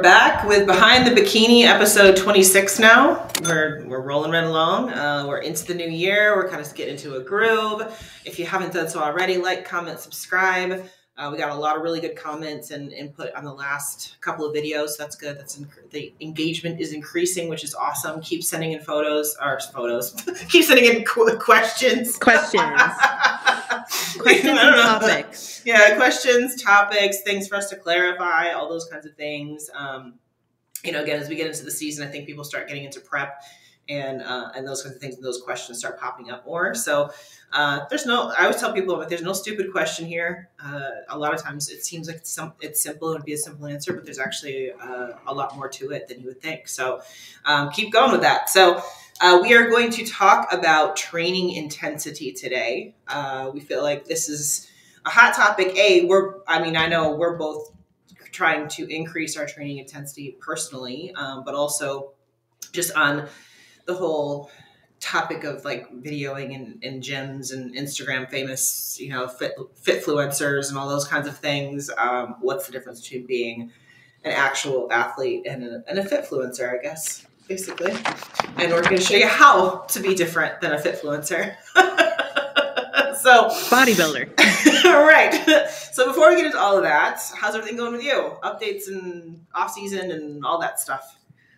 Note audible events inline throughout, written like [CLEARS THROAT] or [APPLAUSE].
We're back with Behind the Bikini, episode 26 now. We're we're rolling right along. Uh, we're into the new year. We're kind of getting into a groove. If you haven't done so already, like, comment, subscribe. Uh, we got a lot of really good comments and input on the last couple of videos. So that's good. That's inc- the engagement is increasing, which is awesome. Keep sending in photos or photos. [LAUGHS] Keep sending in qu- questions. Questions. [LAUGHS] questions topics. Yeah, questions, topics, things for us to clarify, all those kinds of things. Um, you know, again, as we get into the season, I think people start getting into prep and uh, and those kinds of things, and those questions start popping up more. So uh, there's no. I always tell people that there's no stupid question here. Uh, a lot of times it seems like it's, some, it's simple. It would be a simple answer, but there's actually uh, a lot more to it than you would think. So um, keep going with that. So. Uh, we are going to talk about training intensity today. Uh, we feel like this is a hot topic. A, we're, I mean, I know we're both trying to increase our training intensity personally, um, but also just on the whole topic of like videoing and, in gyms and Instagram famous, you know, fit fitfluencers and all those kinds of things. Um, what's the difference between being an actual athlete and a, and a fitfluencer, I guess, basically. And we're going to show you how to be different than a fitfluencer. [LAUGHS] so bodybuilder. [LAUGHS] right. So before we get into all of that, how's everything going with you? Updates and off season and all that stuff.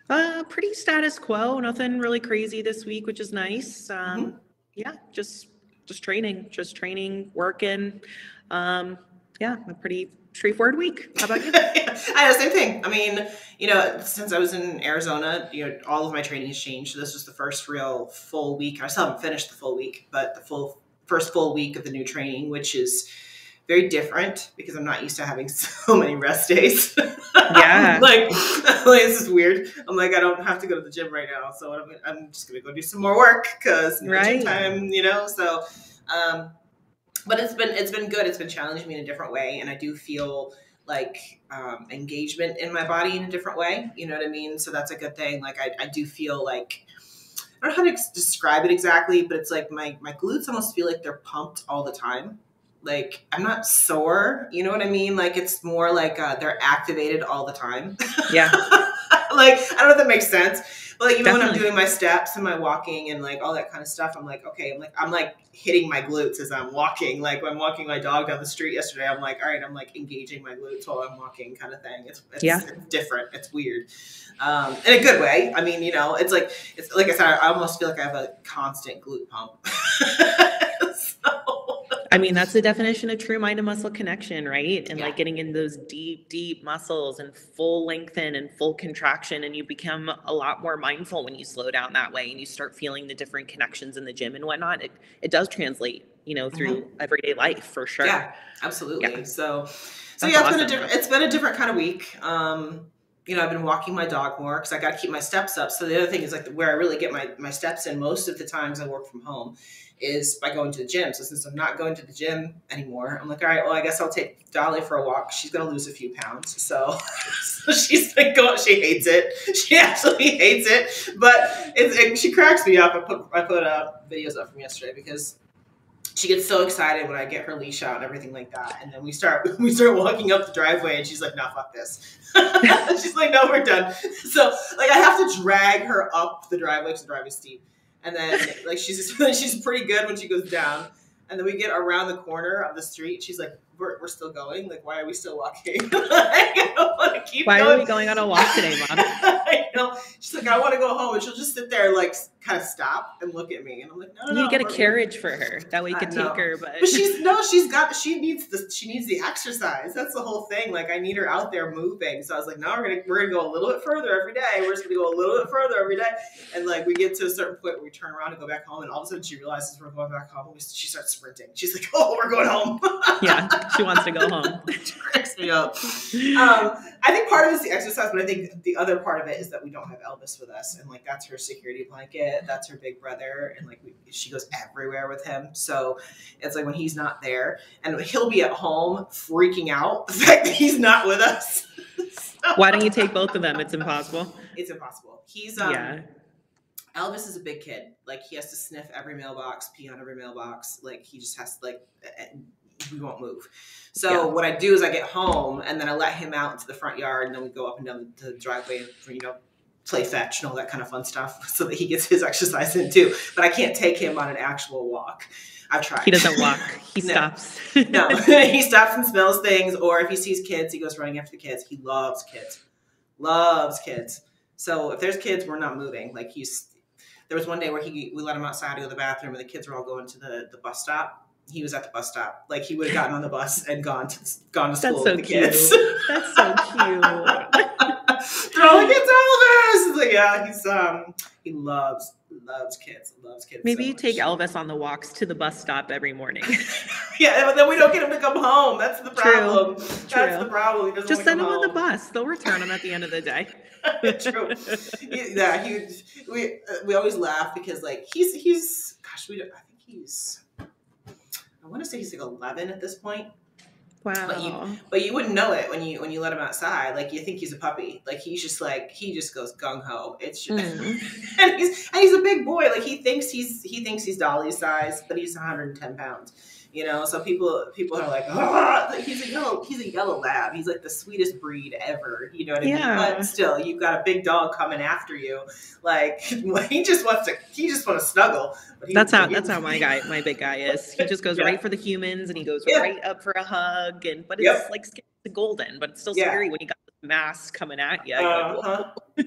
Uh, pretty status quo. Nothing really crazy this week, which is nice. Um, mm-hmm. Yeah, just just training, just training, working. Um, yeah, a pretty straightforward week. How about you? [LAUGHS] I had the same thing. I mean, you know, since I was in Arizona, you know, all of my training has changed. So this was the first real full week. I still haven't finished the full week, but the full first full week of the new training, which is very different because I'm not used to having [LAUGHS] so many rest days. Yeah. [LAUGHS] like, [LAUGHS] like, this is weird. I'm like, I don't have to go to the gym right now. So I'm, I'm just going to go do some more work because right. time, you know? So, um, but it's been, it's been good. It's been challenging me in a different way. And I do feel like um, engagement in my body in a different way. You know what I mean? So that's a good thing. Like, I, I do feel like, I don't know how to describe it exactly, but it's like my, my glutes almost feel like they're pumped all the time like I'm not sore, you know what I mean? Like it's more like uh, they're activated all the time. [LAUGHS] Yeah. like I don't know if that makes sense, but like even Definitely. when I'm doing my steps and my walking and like all that kind of stuff, I'm like, okay, I'm like I'm like hitting my glutes as I'm walking. Like when I'm walking my dog down the street yesterday, I'm like, all right, I'm like engaging my glutes while I'm walking, kind of thing. It's, it's yeah, it's different. It's weird, um, in a good way. I mean, you know, it's like it's like I said, I almost feel like I have a constant glute pump. [LAUGHS] I mean, that's the definition of true mind and muscle connection, right? And yeah. like getting in those deep, deep muscles and full lengthen and full contraction. And you become a lot more mindful when you slow down that way and you start feeling the different connections in the gym and whatnot. It, it does translate, you know, through mm-hmm. everyday life for sure. Yeah, absolutely. Yeah. So, so that's yeah, it's awesome. been a different, it's been a different kind of week. Um, you know, I've been walking my dog more because I got to keep my steps up. So the other thing is like where I really get my, my steps in most of the times I work from home is by going to the gym. So since I'm not going to the gym anymore, I'm like, all right, well, I guess I'll take Dolly for a walk. She's gonna lose a few pounds, [LAUGHS] so, so she's like going. She hates it. [LAUGHS] She absolutely hates it, but it, she cracks me up. I put I put uh, videos up from yesterday because she gets so excited when I get her leash out and everything like that. And then we start [LAUGHS] we start walking up the driveway and she's like, no, fuck this. she's like, no, we're done. So like I have to drag her up the driveway because the driveway's steep and then like she's [LAUGHS] she's pretty good when she goes down. And then we get around the corner of the street. She's like, "We're, we're still going. Like, why are we still walking? [LAUGHS] like, I don't want to keep. Why going. are we going on a walk today, mom? [LAUGHS] I know. She's like, I want to go home, and she'll just sit there, like, kind of stop and look at me, and I'm like, no, no. You no, get a carriage for her. That way, you can take her. But but she's no, she's got. She needs the she needs the exercise. That's the whole thing. Like, I need her out there moving. So I was like, no, we're gonna we're gonna go a little bit further every day. We're just gonna go a little bit further every day, and like we get to a certain point where we turn around and go back home, and all of a sudden she realizes we're going back home. And she starts sprinting. She's like, [LAUGHS] oh, we're going home. [LAUGHS] yeah, she wants to go home. [LAUGHS] cracks me up. Um, I think part of it is the exercise, but I think the other part of it is that we don't have Elvis with us, and like that's her security blanket, that's her big brother, and like we, she goes everywhere with him. So it's like when he's not there, and he'll be at home freaking out [LAUGHS] the fact that he's not with us. so, [LAUGHS] Why don't you take both of them? It's impossible. It's impossible. He's um, yeah. Elvis is a big kid. Like he has to sniff every mailbox, pee on every mailbox. Like he just has to like we won't move. So Yeah. what I do is I get home and then I let him out into the front yard and then we go up and down the driveway for you know play fetch and all that kind of fun stuff [LAUGHS] so that he gets his exercise in too. But I can't take him on an actual walk. I've tried. He doesn't walk. [LAUGHS] He No. stops. no, [LAUGHS] he stops and smells things, or if he sees kids, he goes running after the kids. He loves kids, loves kids. So if there's kids, we're not moving. Like he's, there was one day where he we let him outside to go to the bathroom, and the kids were all going to the the bus stop. He was at the bus stop. Like he would have gotten on the bus and gone to gone to school That's so with the cute. kids. That's so cute. All like, it's Elvis. It's like, yeah, he's um, he loves loves kids, loves kids. Maybe so you take. Elvis on the walks to the bus stop every morning. [LAUGHS] Yeah, but then we don't get him to come home. That's the problem. True. That's True. the problem. Just send him come on the bus. They'll return him at the end of the day. [LAUGHS] True. Yeah, he, we uh, we always laugh because like he's he's gosh we don't, I think he's I want to say he's like eleven at this point, Wow. but you but you wouldn't know it when you when you let him outside. Like you think he's a puppy. Like he's just like he just goes gung ho. It's just, [LAUGHS] Mm. and he's and he's a big boy. Like he thinks he's he thinks he's Dolly's size, but he's 110 pounds. You know, so people people are like, oh, [LAUGHS] he's a yellow he's a yellow lab. He's like the sweetest breed ever. You know what I Yeah. mean? But still, you've got a big dog coming after you. Like [LAUGHS] he just wants to he just wants to snuggle. He, That's how he- that's how my guy my big guy is. He just goes [LAUGHS] Yeah. right for the humans and he goes Yeah. right up for a hug and but it's Yep. like to golden, but it's still scary when you got the mass coming at you. Uh-huh. [LAUGHS]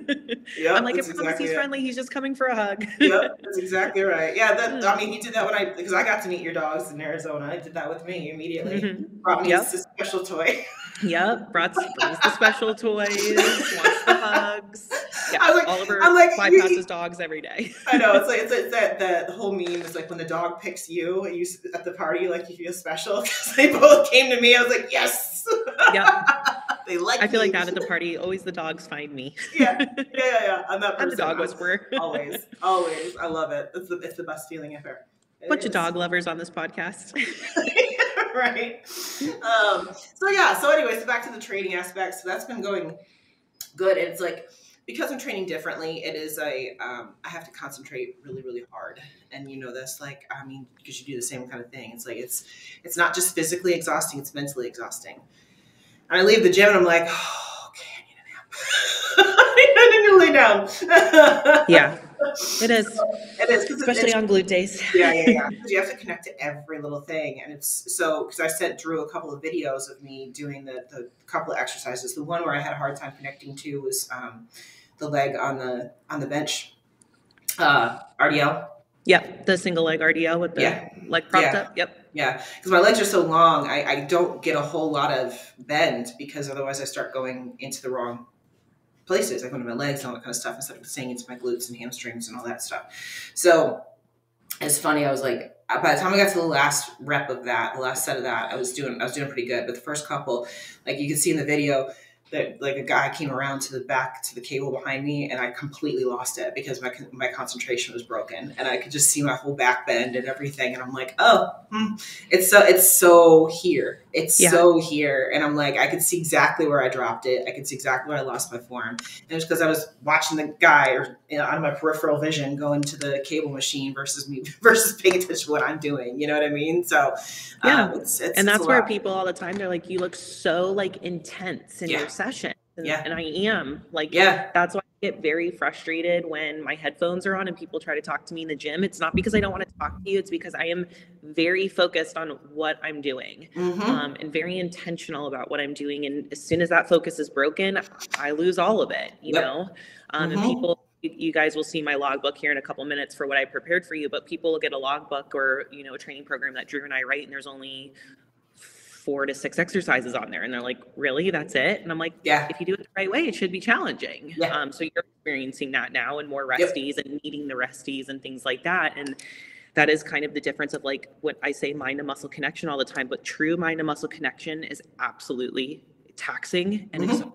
Yep, I'm like, I promise exactly he's it. friendly. He's just coming for a hug. yep, that's exactly right. Yeah, that, I Mm. mean, he did that when I because I got to meet your dogs in Arizona. I did that with me immediately. Mhm. Brought me Yep. a special toy. Yep, brought brings the special toys, wants the hugs. Yeah, I was like- Oliver I'm like, you- bypasses dogs every day. I know it's like [LAUGHS] it's, it's that that the whole meme is like when the dog picks you, you at the party, like you feel special [LAUGHS] because they both came to me. I was like, yes, Yep, they like. I feel like me. that at the [LAUGHS] party. Always the dogs find me. yeah, yeah, [LAUGHS] yeah, yeah. I'm that I'm the dog whisperer. [LAUGHS] always, always. I love it. It's the it's the best feeling ever. It Bunch of dog lovers on this podcast. right. Um, so yeah. So anyways, back to the training aspect. So that's been going good. And it's like because I'm training differently, it is a um, I have to concentrate really, really hard. And you know this, like I mean, because you do the same kind of thing. It's like it's it's not just physically exhausting; it's mentally exhausting. And I leave the gym and I'm like, oh, okay, I need a nap. [LAUGHS] I need to lay down. [LAUGHS] yeah, it is, it is especially on glute days. [LAUGHS] yeah, yeah, yeah. you have to connect to every little thing, and it's so because I sent Drew a couple of videos of me doing the the couple of exercises. The one where I had a hard time connecting to was um, the leg on the on the bench, uh, RDL. Yep, the single leg RDL with the Yeah. leg propped Yeah. up. Yep. Yeah, because my legs are so long, I, I don't get a whole lot of bend because otherwise I start going into the wrong places. I go into my legs and all that kind of stuff instead of staying into my glutes and hamstrings and all that stuff. So it's funny. I was like, uh, by the time I got to the last rep of that, the last set of that, I was doing I was doing pretty good. But the first couple, like you can see in the video, that like a guy came around to the back to the cable behind me, and I completely lost it because my my concentration was broken, and I could just see my whole back bend and everything, and I'm like, oh, hmm. it's so it's so here, it's Yeah. so here, and I'm like, I could see exactly where I dropped it, I could see exactly where I lost my form, and it's because I was watching the guy or you know, on my peripheral vision go into the cable machine versus me [LAUGHS] versus paying attention to what I'm doing. You know what I mean? So Yeah. um, it's, it's, and that's where lot. people all the time they're like, you look so like intense in Yeah. your session. And, Yeah. and I am like, yeah. that's why get very frustrated when my headphones are on and people try to talk to me in the gym. It's not because I don't want to talk to you. It's because I am very focused on what I'm doing Mhm. um, and very intentional about what I'm doing. And as soon as that focus is broken, I lose all of it, you Yep. know? Um, And Mhm. people, you- guys will see my logbook here in a couple minutes for what I prepared for you, but people will get a logbook or, you know, a training program that Drew and I write, and there's only four to six exercises on there. And they're like, really? That's it? And I'm like, yeah. if you do it the right way, it should be challenging. Yeah. Um, so you're experiencing that now and more Yep. resties and needing the resties and things like that. And that is kind of the difference of like what I say mind to muscle connection all the time, but true mind to muscle connection is absolutely taxing and Mhm.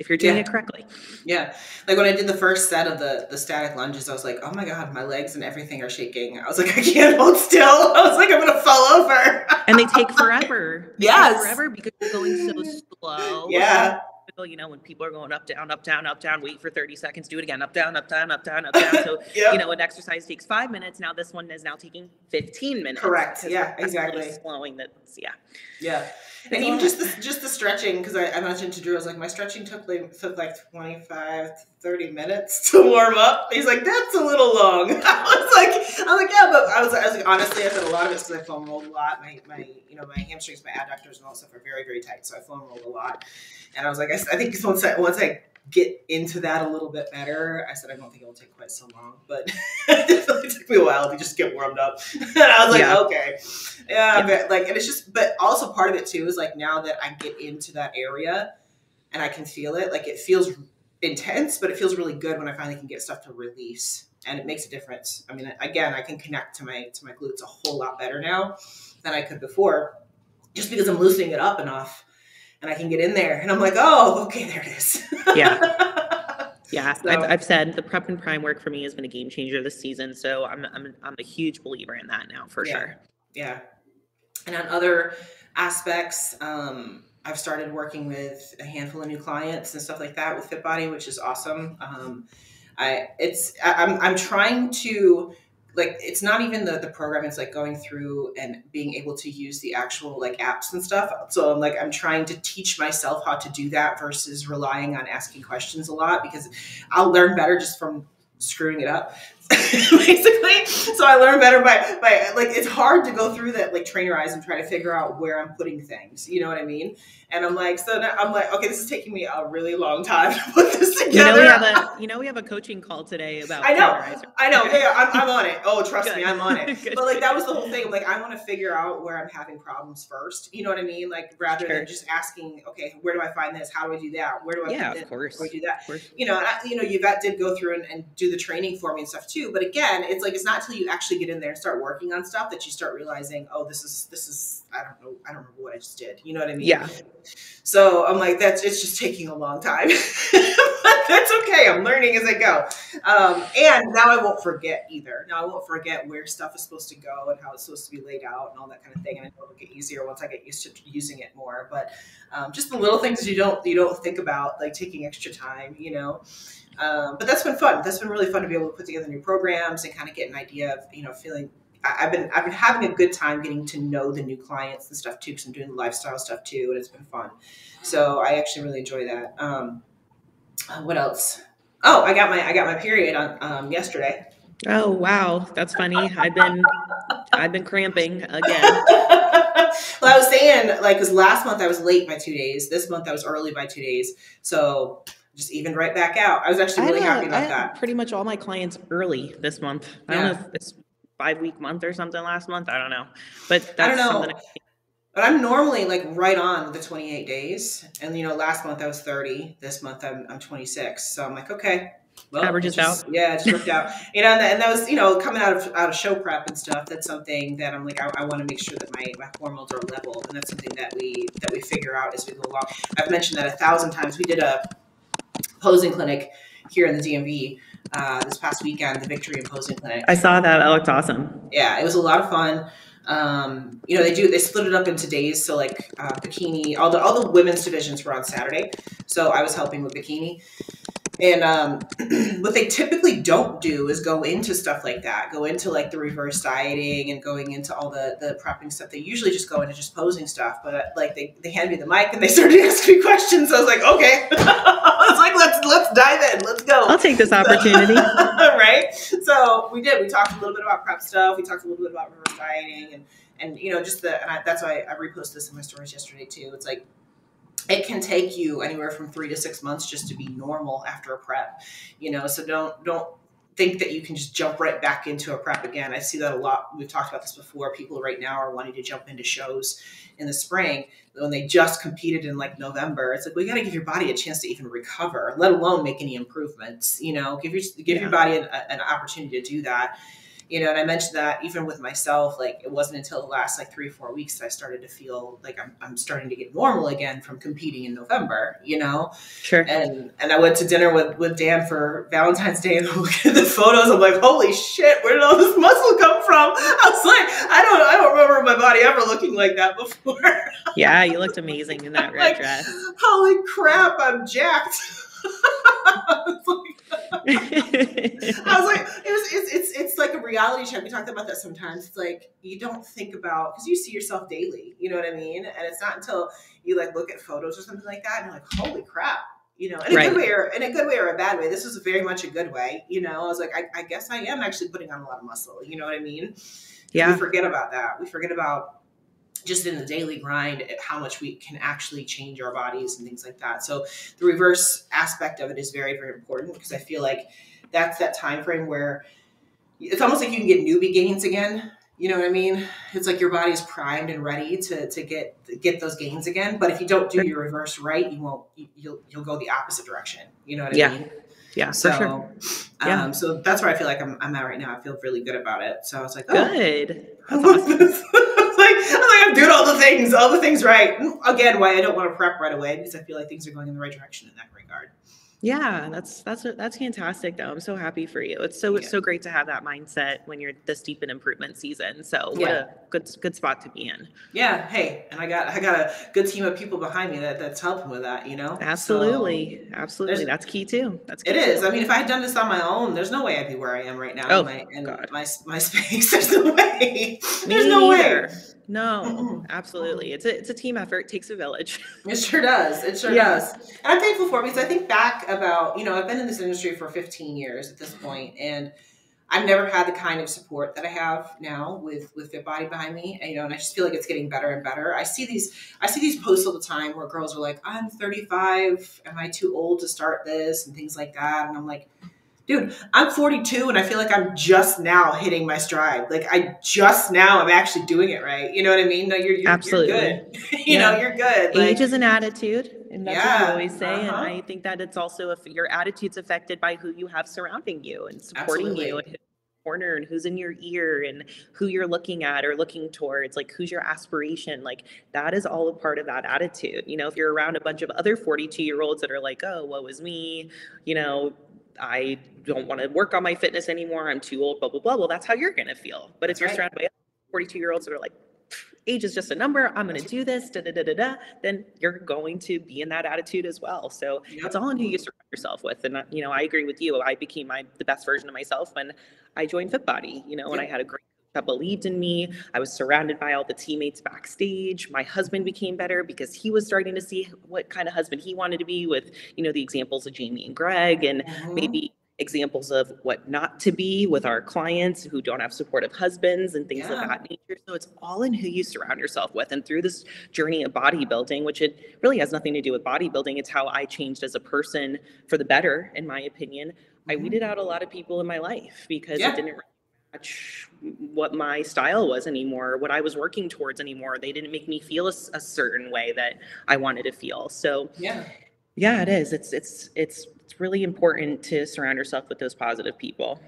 If you're doing Yeah. it correctly. Yeah, like when I did the first set of the the static lunges, I was like, "Oh my god, my legs and everything are shaking." I was like, "I can't hold still." [LAUGHS] I was like, "I'm gonna fall over." And they take forever. [LAUGHS] They take Yes. forever because you're going so slow. yeah, you know, when people are going up, down, up, down, up, down, wait for 30 seconds, do it again, up, down, up, down, up, down, up, down. So, [LAUGHS] yep. you know, an exercise takes five minutes. Now this one is now taking 15 minutes. Correct. Yeah, exactly. Slowing that. Yeah. Yeah. And even just the, just the stretching, because I, I, mentioned to Drew, I was like, my stretching took like, took like 25 30 minutes to warm up. He's like, that's a little long. [LAUGHS] I was like, I was like, yeah, but I was, I was like, honestly, I said a lot of it's because I foam rolled a lot. My, my, you know, my hamstrings, my adductors, and all that stuff are very, very tight, so I foam rolled a lot. And I was like, I, I think once I once I get into that a little bit better, I said I don't think it will take quite so long, but [LAUGHS] it took me a while to just get warmed up. [LAUGHS] and I was like, yeah. okay, yeah, yeah, but like, and it's just, but also part of it too is like now that I get into that area and I can feel it, like it feels intense, but it feels really good when I finally can get stuff to release, and it makes a difference. I mean, again, I can connect to my to my glutes a whole lot better now than I could before, just because I'm loosening it up enough, and I can get in there, and I'm like, oh, okay, there it is. yeah. [LAUGHS] Yeah, so, I've, I've said the prep and prime work for me has been a game changer this season. So I'm, I'm, I'm a huge believer in that now for yeah, sure. Yeah. And on other aspects, um, I've started working with a handful of new clients and stuff like that with FitBody, which is awesome. Um, I it's I, I'm I'm trying to like it's not even the the program it's like going through and being able to use the actual like apps and stuff so i'm like i'm trying to teach myself how to do that versus relying on asking questions a lot because i'll learn better just from screwing it up [LAUGHS] basically. So I learn better by by like it's hard to go through that like trainer eyes and try to figure out where I'm putting things. You know what I mean? And I'm like, so now I'm like, okay, this is taking me a really long time to put this together. You know, we have a you know we have a coaching call today about. I know, I know. Yeah, I'm, I'm on it. Oh, trust Good. me, I'm on it. [LAUGHS] but like that was the whole thing. Like I want to figure out where I'm having problems first. You know what I mean? Like rather sure. than just asking, okay, where do I find this? How do I do that? Where do I? Yeah, of course. Where do I do that? You know, I, you know, Yvette did go through and, and do the training for me and stuff too. But again, it's like it's not until you actually get in there and start working on stuff that you start realizing, oh, this is this is I don't know, I don't remember what I just did. You know what I mean? Yeah. So I'm like, that's it's just taking a long time. [LAUGHS] But that's okay. I'm learning as I go. Um, and now I won't forget either. Now I won't forget where stuff is supposed to go and how it's supposed to be laid out and all that kind of thing. And I know it'll get easier once I get used to using it more. But um, just the little things you don't you don't think about, like taking extra time, you know. Um, but that's been fun. That's been really fun to be able to put together new programs and kind of get an idea of, you know, feeling. I, have been I've been having a good time getting to know the new clients and stuff too, because I'm doing the lifestyle stuff too, and it's been fun. So I actually really enjoy that. Um, uh, what else? Oh, I got my I got my period on um, yesterday. Oh wow, that's funny. I've been I've been cramping again. [LAUGHS] well, I was saying like because last month I was late by two days. This month I was early by two days. So just evened right back out. I was actually really happy about that. Pretty much all my clients early this month. I yeah. don't know if it's five week month or something last month. I don't know, but that's I don't know. but I'm normally like right on the 28 days, and you know, last month I was 30. This month I'm I'm 26. So I'm like, okay, well, averages just, out. Yeah, it just worked [LAUGHS] out. You know, and, and, that was you know coming out of out of show prep and stuff. That's something that I'm like I, I want to make sure that my, my hormones are level, and that's something that we that we figure out as we go along. I've mentioned that a thousand times. We did a posing clinic here in the DMV uh, this past weekend, the Victory and Posing Clinic. I saw that. That looked awesome. Yeah, it was a lot of fun. Um, you know, they do they split it up into days. So like uh, bikini, all the all the women's divisions were on Saturday. So I was helping with bikini. And um, [CLEARS THROAT] what they typically don't do is go into stuff like that, go into like the reverse dieting and going into all the the prepping stuff. They usually just go into just posing stuff. But uh, like they, they handed me the mic and they [LAUGHS] started asking me questions. I was like, okay, [LAUGHS] I was like, let's let's dive in, let's go. I'll take this opportunity. [LAUGHS] right. So we did. We talked a little bit about prep stuff. We talked a little bit about reverse dieting and and you know just the and I, that's why I reposted this in my stories yesterday too. It's like it can take you anywhere from three to six months just to be normal after a prep you know so don't don't think that you can just jump right back into a prep again. I see that a lot. We've talked about this before. People right now are wanting to jump into shows in the spring when they just competed in like november it's like we got to give your body a chance to even recover let alone make any improvements you know? Give your give yeah. your body an, an opportunity to do that you know, and I mentioned that even with myself, like it wasn't until the last like three, four weeks that I started to feel like I'm, I'm starting to get normal again from competing in November, you know? Sure. And, and I went to dinner with, with Dan for Valentine's Day and [LAUGHS] I'm looking at the photos. I'm like, holy shit, where did all this muscle come from? I was like, I don't, I don't remember my body ever looking like that before. [LAUGHS] yeah. You looked amazing in that red like, dress. Holy crap. I'm jacked. [LAUGHS] [LAUGHS] I was like, it was, it's, it's, it's like a reality check. We talked about that sometimes. It's like you don't think about because you see yourself daily. You know what I mean? And it's not until you like look at photos or something like that, and you're like, holy crap. You know, in a right. good way or in a good way or a bad way. This was very much a good way. You know, I was like, I, I guess I am actually putting on a lot of muscle. You know what I mean? Yeah. We forget about that. We forget about just in the daily grind how much we can actually change our bodies and things like that so the reverse aspect of it is very very important because i feel like that's that time frame where it's almost like you can get newbie gains again you know what i mean it's like your body's primed and ready to to get get those gains again but if you don't do your reverse right you won't you'll you'll go the opposite direction you know what i yeah. mean yeah, so, sure. Yeah. Um, so that's where I feel like I'm, I'm at right now. I feel really good about it. So I was like, oh. good. That's awesome. [LAUGHS] I'm like, I'm doing all the things, all the things right. Again, why I don't want to prep right away because I feel like things are going in the right direction in that regard. Yeah, that's that's that's fantastic though. I'm so happy for you. It's so yeah. it's so great to have that mindset when you're this deep in improvement season. So what yeah. a good good spot to be in. Yeah. Hey, and I got I got a good team of people behind me that that's helping with that. You know. Absolutely, so absolutely. That's key too. That's key it is. I mean, if I had done this on my own, there's no way I'd be where I am right now. Oh in my, in God. my my [LAUGHS] space. There's no way. there's no way. No, mm-hmm. absolutely. It's a it's a team effort. It takes a village. [LAUGHS] It sure does. It sure yeah. does. And I'm thankful for it because I think back about, you know, I've been in this industry for 15 years at this point and I've never had the kind of support that I have now with with Fit Body behind me. And, you know, and I just feel like it's getting better and better. I see these I see these posts all the time where girls are like, "I'm 35. Am I too old to start this?" and things like that. And I'm like, dude, I'm 42 and I feel like I'm just now hitting my stride. Like I just now I'm actually doing it right. You know what I mean? No, you're, you're absolutely you're good. [LAUGHS] you yeah. know, you're good. Like, Age is an attitude, and that's yeah, what I always say. Uh-huh. And I think that it's also if your attitude's affected by who you have surrounding you and supporting absolutely. you. And corner and who's in your ear and who you're looking at or looking towards like who's your aspiration like that is all a part of that attitude you know if you're around a bunch of other 42 year olds that are like oh what was me you know I don't want to work on my fitness anymore. I'm too old, blah, blah, blah. Well, that's how you're going to feel. But if you're right. surrounded by 42 year olds that are like, age is just a number, I'm going to do this, da, da, da, da, da, then you're going to be in that attitude as well. So yep. it's all in who you surround yourself with. And, uh, you know, I agree with you. I became my, the best version of myself when I joined FitBody, you know, yep. when I had a great that believed in me. I was surrounded by all the teammates backstage. My husband became better because he was starting to see what kind of husband he wanted to be with, you know, the examples of Jamie and Greg and mm-hmm. maybe examples of what not to be with our clients who don't have supportive husbands and things yeah. of that nature. So it's all in who you surround yourself with. And through this journey of bodybuilding, which it really has nothing to do with bodybuilding, it's how I changed as a person for the better, in my opinion. Mm-hmm. I weeded out a lot of people in my life because yeah. it didn't what my style was anymore, what I was working towards anymore. They didn't make me feel a, a, certain way that I wanted to feel. So yeah, yeah, it is. It's it's it's it's really important to surround yourself with those positive people.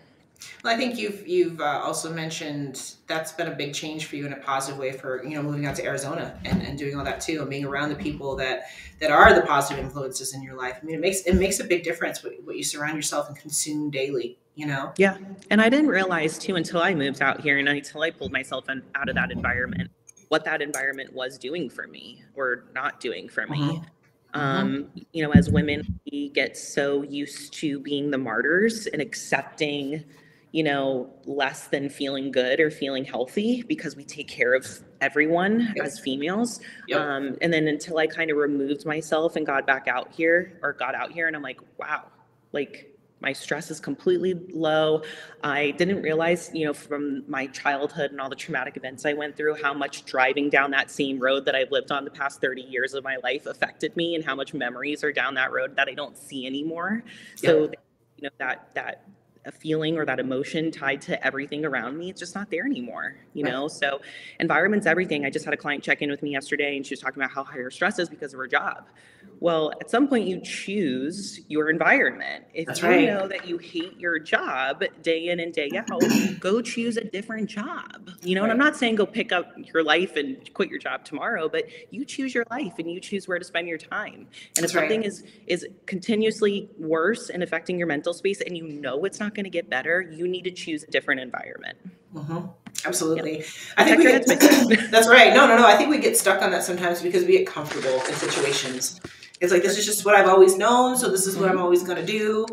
Well, I think you've you've uh, also mentioned that's been a big change for you in a positive way for you know moving out to Arizona and, and doing all that too and being around the people that that are the positive influences in your life. I mean, it makes it makes a big difference what, what you surround yourself and consume daily. You know. Yeah, and I didn't realize too until I moved out here and until I pulled myself out of that environment what that environment was doing for me or not doing for me. Mm-hmm. Um, you know, as women, we get so used to being the martyrs and accepting you know, less than feeling good or feeling healthy because we take care of everyone yep. as females. Yep. Um, and then until I kind of removed myself and got back out here or got out here, and I'm like, wow, like my stress is completely low. I didn't realize, you know, from my childhood and all the traumatic events I went through, how much driving down that same road that I've lived on the past 30 years of my life affected me and how much memories are down that road that I don't see anymore. Yep. So, you know, that, that, a feeling or that emotion tied to everything around me it's just not there anymore you know? So environment's everything. I just had a client check in with me yesterday and she was talking about how high her stress is because of her job. Well at some point you choose your environment. If That's you right. know that you hate your job day in and day out go choose a different job. You know and i'm not saying go pick up your life and quit your job tomorrow but you choose your life and you choose where to spend your time. And if That's right. something is is continuously worse and affecting your mental space and you know it's not going to get better you need to choose a different environment Mhm. Absolutely. I think Protect we get, [CLEARS THROAT] that's right. No, no, no. I think we get stuck on that sometimes because we get comfortable in situations. It's like this is just what I've always known, so this is what I'm Mm-hmm. always going to do.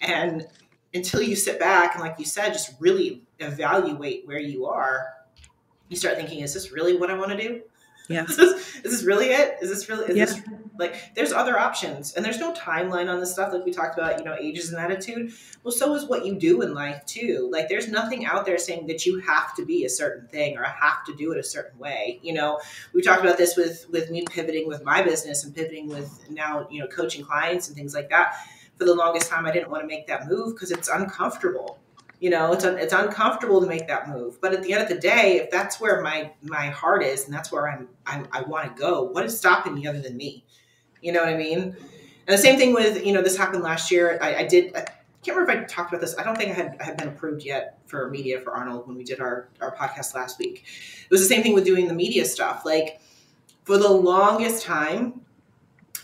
And until you sit back and, like you said, just really evaluate where you are, you start thinking, is this really what I want to do? yeah Is [LAUGHS] this, is this really it? Is this really? Is Yeah. this like? There's other options, and there's no timeline on this stuff. Like we talked about, you know, ages and attitude. Well, so is what you do in life too. Like there's nothing out there saying that you have to be a certain thing or have to do it a certain way. You know, we talked about this with with me pivoting with my business and pivoting with now, you know, coaching clients and things like that. For the longest time, I didn't want to make that move because it's uncomfortable. You know, it's un- it's uncomfortable to make that move. But at the end of the day, if that's where my my heart is and that's where I'm I, I want to go, what is stopping me other than me? You know what I mean? And the same thing with you know this happened last year. I, I did. I can't remember if I talked about this. I don't think I had I had been approved yet for media for Arnold when we did our our podcast last week. It was the same thing with doing the media stuff. Like for the longest time,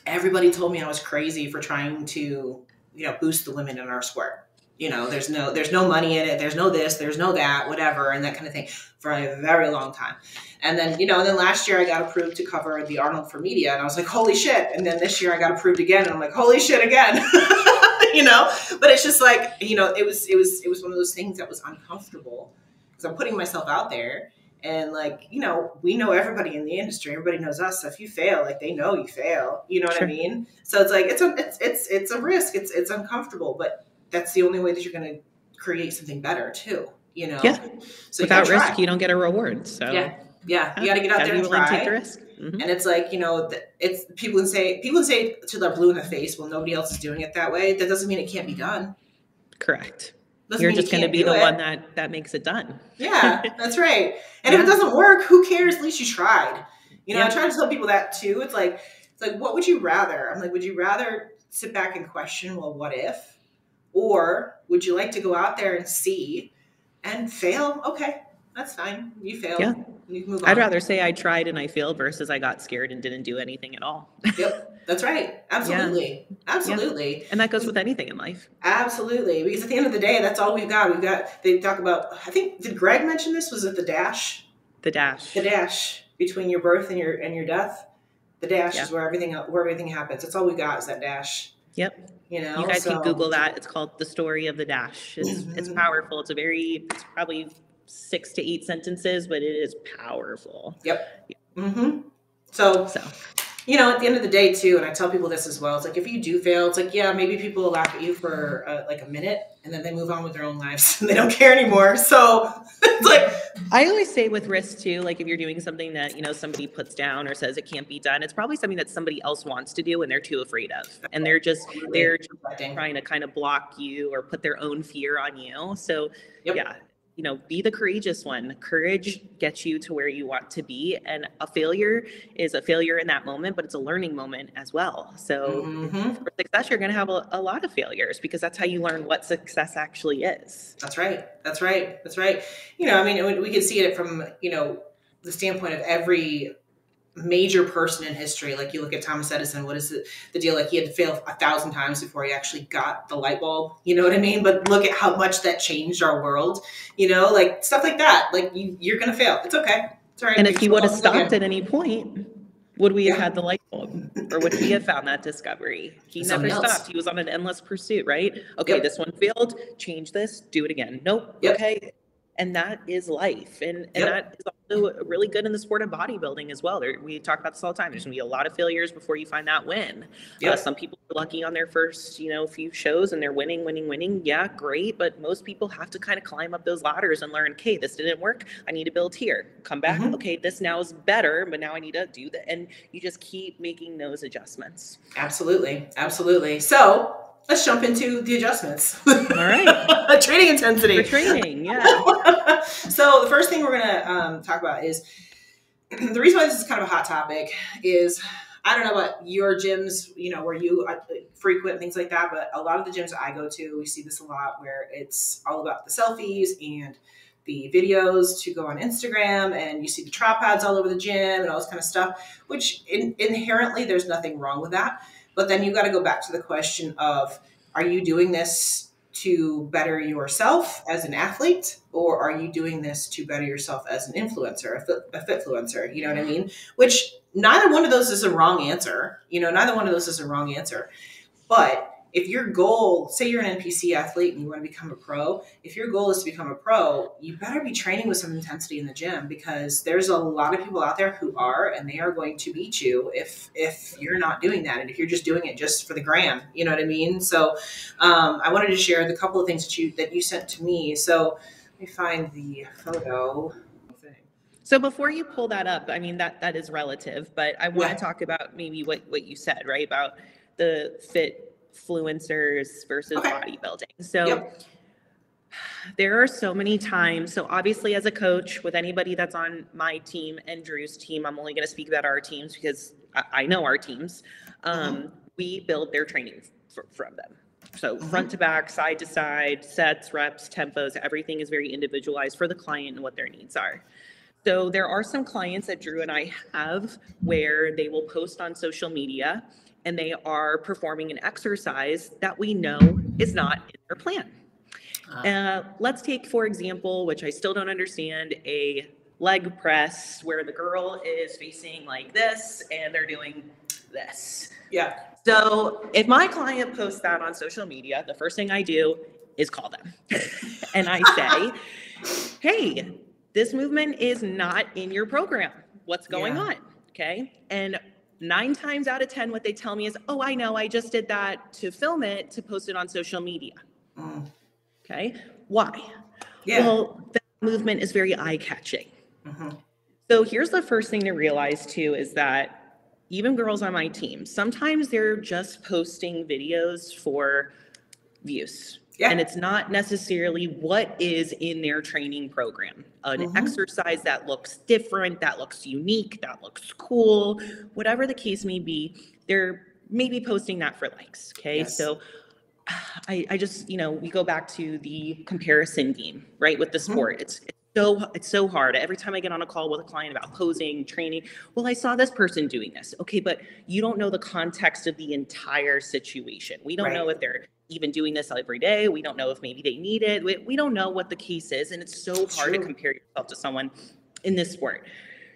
everybody told me I was crazy for trying to you know boost the women in our sport. You know, there's no there's no money in it. There's no this. There's no that. Whatever, and that kind of thing for a very long time. And then, you know, and then last year I got approved to cover the Arnold for media, and I was like, holy shit. And then this year I got approved again, and I'm like, holy shit again. [LAUGHS] you know, but it's just like, you know, it was it was it was one of those things that was uncomfortable because I'm putting myself out there. And like, you know, we know everybody in the industry. Everybody knows us. So if you fail, like they know you fail. You know what Sure. I mean? So it's like it's a it's it's it's a risk. It's it's uncomfortable, but that's the only way that you're going to create something better too. You know. Yeah. So without gotta risk you don't get a reward so Yeah. Yeah, you got to get out Gotta there and try. take the risk Mhm. And it's like you know, it's people can say people say to their blue in the face, well, nobody else is doing it that way. That doesn't mean it can't be done. correct Doesn't you're you just going to be the it. one that that makes it done Yeah, that's right. [LAUGHS] And if it doesn't work, who cares? At least you tried. You know, I try to tell people that too. It's like, it's like, what would you rather? I'm like, would you rather sit back and question, well, what if? Or would you like to go out there and see and fail? Okay, that's fine. You failed. Yeah. You move on. i'd rather say i tried and i failed versus i got scared and didn't do anything at all [LAUGHS] Yep, that's right. Absolutely. Absolutely. and that goes with anything in life Absolutely. Because at the end of the day, that's all we've got. We've got, they talk about, I think, did Greg mention this? Was it the dash? the dash The dash between your birth and your and your death. The dash Yeah. is where everything where everything happens. That's all we got is that dash. Yep. You know, you guys so- can google that. It's called the story of the dash. It's, it's Mhm. powerful. It's a very it's probably six to eight sentences but it is powerful. Mm-hmm. So so you know, at the end of the day, too, and I tell people this as well. It's like if you do fail, it's like yeah, maybe people will laugh at you for uh, like a minute, and then they move on with their own lives [LAUGHS] and they don't care anymore. So [LAUGHS] it's like I always say with risk too, like if you're doing something that, you know, somebody puts down or says it can't be done, it's probably something that somebody else wants to do and they're too afraid of. And they're just they're just trying to kind of block you or put their own fear on you. So Yep. yeah, you know, be the courageous one. Courage gets you to where you want to be. And a failure is a failure in that moment, but it's a learning moment as well. So Mhm. for success, you're going to have a, a lot of failures because that's how you learn what success actually is. That's right. That's right. That's right. You know, I mean, we- we can see it from you know the standpoint of every major person in history. Like you look at Thomas Edison. What is the, the deal? Like he had to fail a thousand times before he actually got the light bulb. You know what I mean? But look at how much that changed our world. You know, like stuff like that. Like you, you're gonna fail. It's okay. It's all right. And if he would have stopped at any point, would we have had the light bulb? Or would he have found that discovery? He never else. stopped. He was on an endless pursuit, right? Okay, Yep. this one failed. Change this. Do it again. Nope. Yep. Okay. And that is life. And and Yep. that is also really good in the sport of bodybuilding as well. There, we talk about this all the time. There's gonna be a lot of failures before you find that win. Uh, some people are lucky on their first, you know, few shows and they're winning, winning, winning. Yeah, great. But most people have to kind of climb up those ladders and learn, okay, this didn't work. I need to build here. Come back. Mhm. Okay, this now is better, but now I need to do that. And you just keep making those adjustments. Absolutely. Absolutely. So let's jump into the adjustments. All right. [LAUGHS] training intensity. For training, yeah. [LAUGHS] so the first thing we're gonna um, talk about is [CLEARS THROAT] the reason why this is kind of a hot topic is I don't know about your gyms, you know, where you uh, frequent things like that, but a lot of the gyms I go to, we see this a lot where it's all about the selfies and the videos to go on Instagram and you see the trap pads all over the gym and all this kind of stuff, which in, inherently there's nothing wrong with that. But then you got to go back to the question of are you doing this to better yourself as an athlete or are you doing this to better yourself as an influencer, a, fit, fitfluencer? You know what I mean? Which neither one of those is a wrong answer. You know, neither one of those is a wrong answer. But if your goal, say you're an NPC athlete and you want to become a pro, if your goal is to become a pro, you better be training with some intensity in the gym because there's a lot of people out there who are and they are going to beat you if if you're not doing that and if you're just doing it just for the gram, you know what I mean? So um, I wanted to share the couple of things that you that you sent to me. So let me find the photo. So before you pull that up, I mean that that is relative, but I want yeah. to talk about maybe what what you said, right? About the fit influencers versus okay. bodybuilding. So yep. there are so many times. So obviously, as a coach, with anybody that's on my team and Drew's team, I'm only going to speak about our teams because I, I know our teams. Um, mm-hmm. We build their training f- from them. So mm-hmm. front to back, side to side, sets, reps, tempos, everything is very individualized for the client and what their needs are. So there are some clients that Drew and I have where they will post on social media and they are performing an exercise that we know is not in their plan. Ah. Uh, let's take, for example, which I still don't understand, a leg press where the girl is facing like this and they're doing this. Yeah. So if my client posts that on social media, the first thing I do is call them [LAUGHS] and I say, [LAUGHS] hey, this movement is not in your program. What's going yeah. on? Okay. And nine times out of 10, what they tell me is, oh, I know, I just did that to film it to post it on social media. Mm. Okay. Why? Yeah. Well, that movement is very eye catching. Mm-hmm. So here's the first thing to realize too is that even girls on my team, sometimes they're just posting videos for views. Yeah. And it's not necessarily what is in their training program. An mm-hmm. exercise that looks different, that looks unique, that looks cool, whatever the case may be, they're maybe posting that for likes. Okay. Yes. So [SIGHS] I, I just, you know, we go back to the comparison game, right? With the mm-hmm. sport. Mm-hmm. It's, it's so it's so hard every time i get on a call with a client about posing training well i saw this person doing this okay but you don't know the context of the entire situation we don't right. know if they're even doing this every day. We don't know if maybe they need it. We, we don't know what the case is. And it's so hard True. to compare yourself to someone in this sport.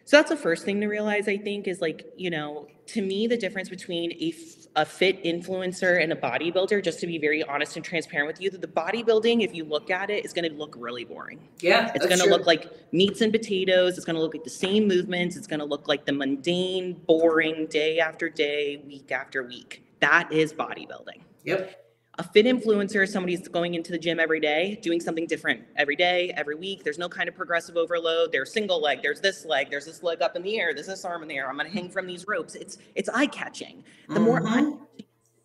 So that's the first thing to realize, I think, is like, you know, to me, the difference between a, a fit influencer and a bodybuilder, just to be very honest and transparent with you, that the bodybuilding, if you look at it, is going to look really boring. Yeah. It's going to look like meats and potatoes. It's going to look like the same movements. It's going to look like the mundane, boring day after day, week after week. That is bodybuilding. Yep. A fit influencer is somebody who's going into the gym every day, doing something different every day, every week. There's no kind of progressive overload. There's single leg, there's this leg, there's this leg up in the air, there's this arm in the air. I'm gonna hang from these ropes. It's it's eye catching. The mm-hmm. more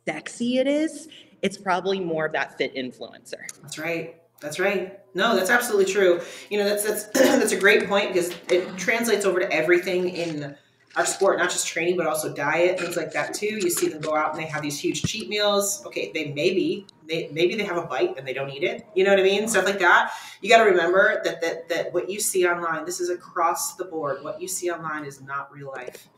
sexy it is, it's probably more of that fit influencer. That's right. That's right. No, that's absolutely true. You know, that's that's [CLEARS THROAT] that's a great point because it translates over to everything in our sport, not just training, but also diet, things like that too. You see them go out and they have these huge cheat meals. Okay, they maybe they maybe they have a bite and they don't eat it. You know what I mean? Stuff like that. You got to remember that that that what you see online, this is across the board. What you see online is not real life.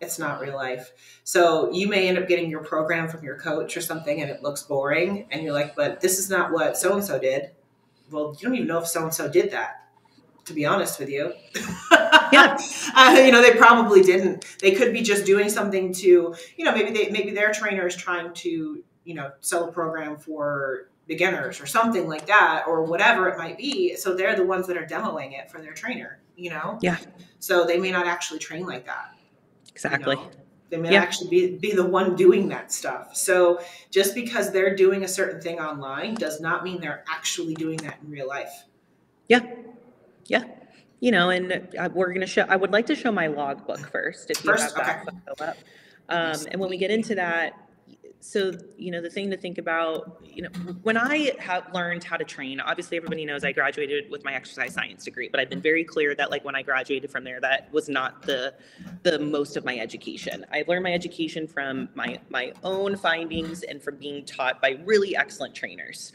It's not real life. So you may end up getting your program from your coach or something, and it looks boring, and you're like, "But this is not what so and so did." Well, you don't even know if so and so did that to be honest with you. [LAUGHS] yeah. [LAUGHS] Uh, you know, they probably didn't. They could be just doing something to, you know, maybe they maybe their trainer is trying to, you know, sell a program for beginners or something like that or whatever it might be. So they're the ones that are demoing it for their trainer, you know? Yeah. So they may not actually train like that. Exactly. You know? They may yeah. actually be, be the one doing that stuff. So just because they're doing a certain thing online does not mean they're actually doing that in real life. Yeah. Yeah. You know, and uh, we're going to show, I would like to show my logbook first, if you first, have that okay. photo up. Um, and when we get into that, so you know the thing to think about you know when i have learned how to train obviously everybody knows i graduated with my exercise science degree but i've been very clear that like when i graduated from there that was not the the most of my education i've learned my education from my my own findings and from being taught by really excellent trainers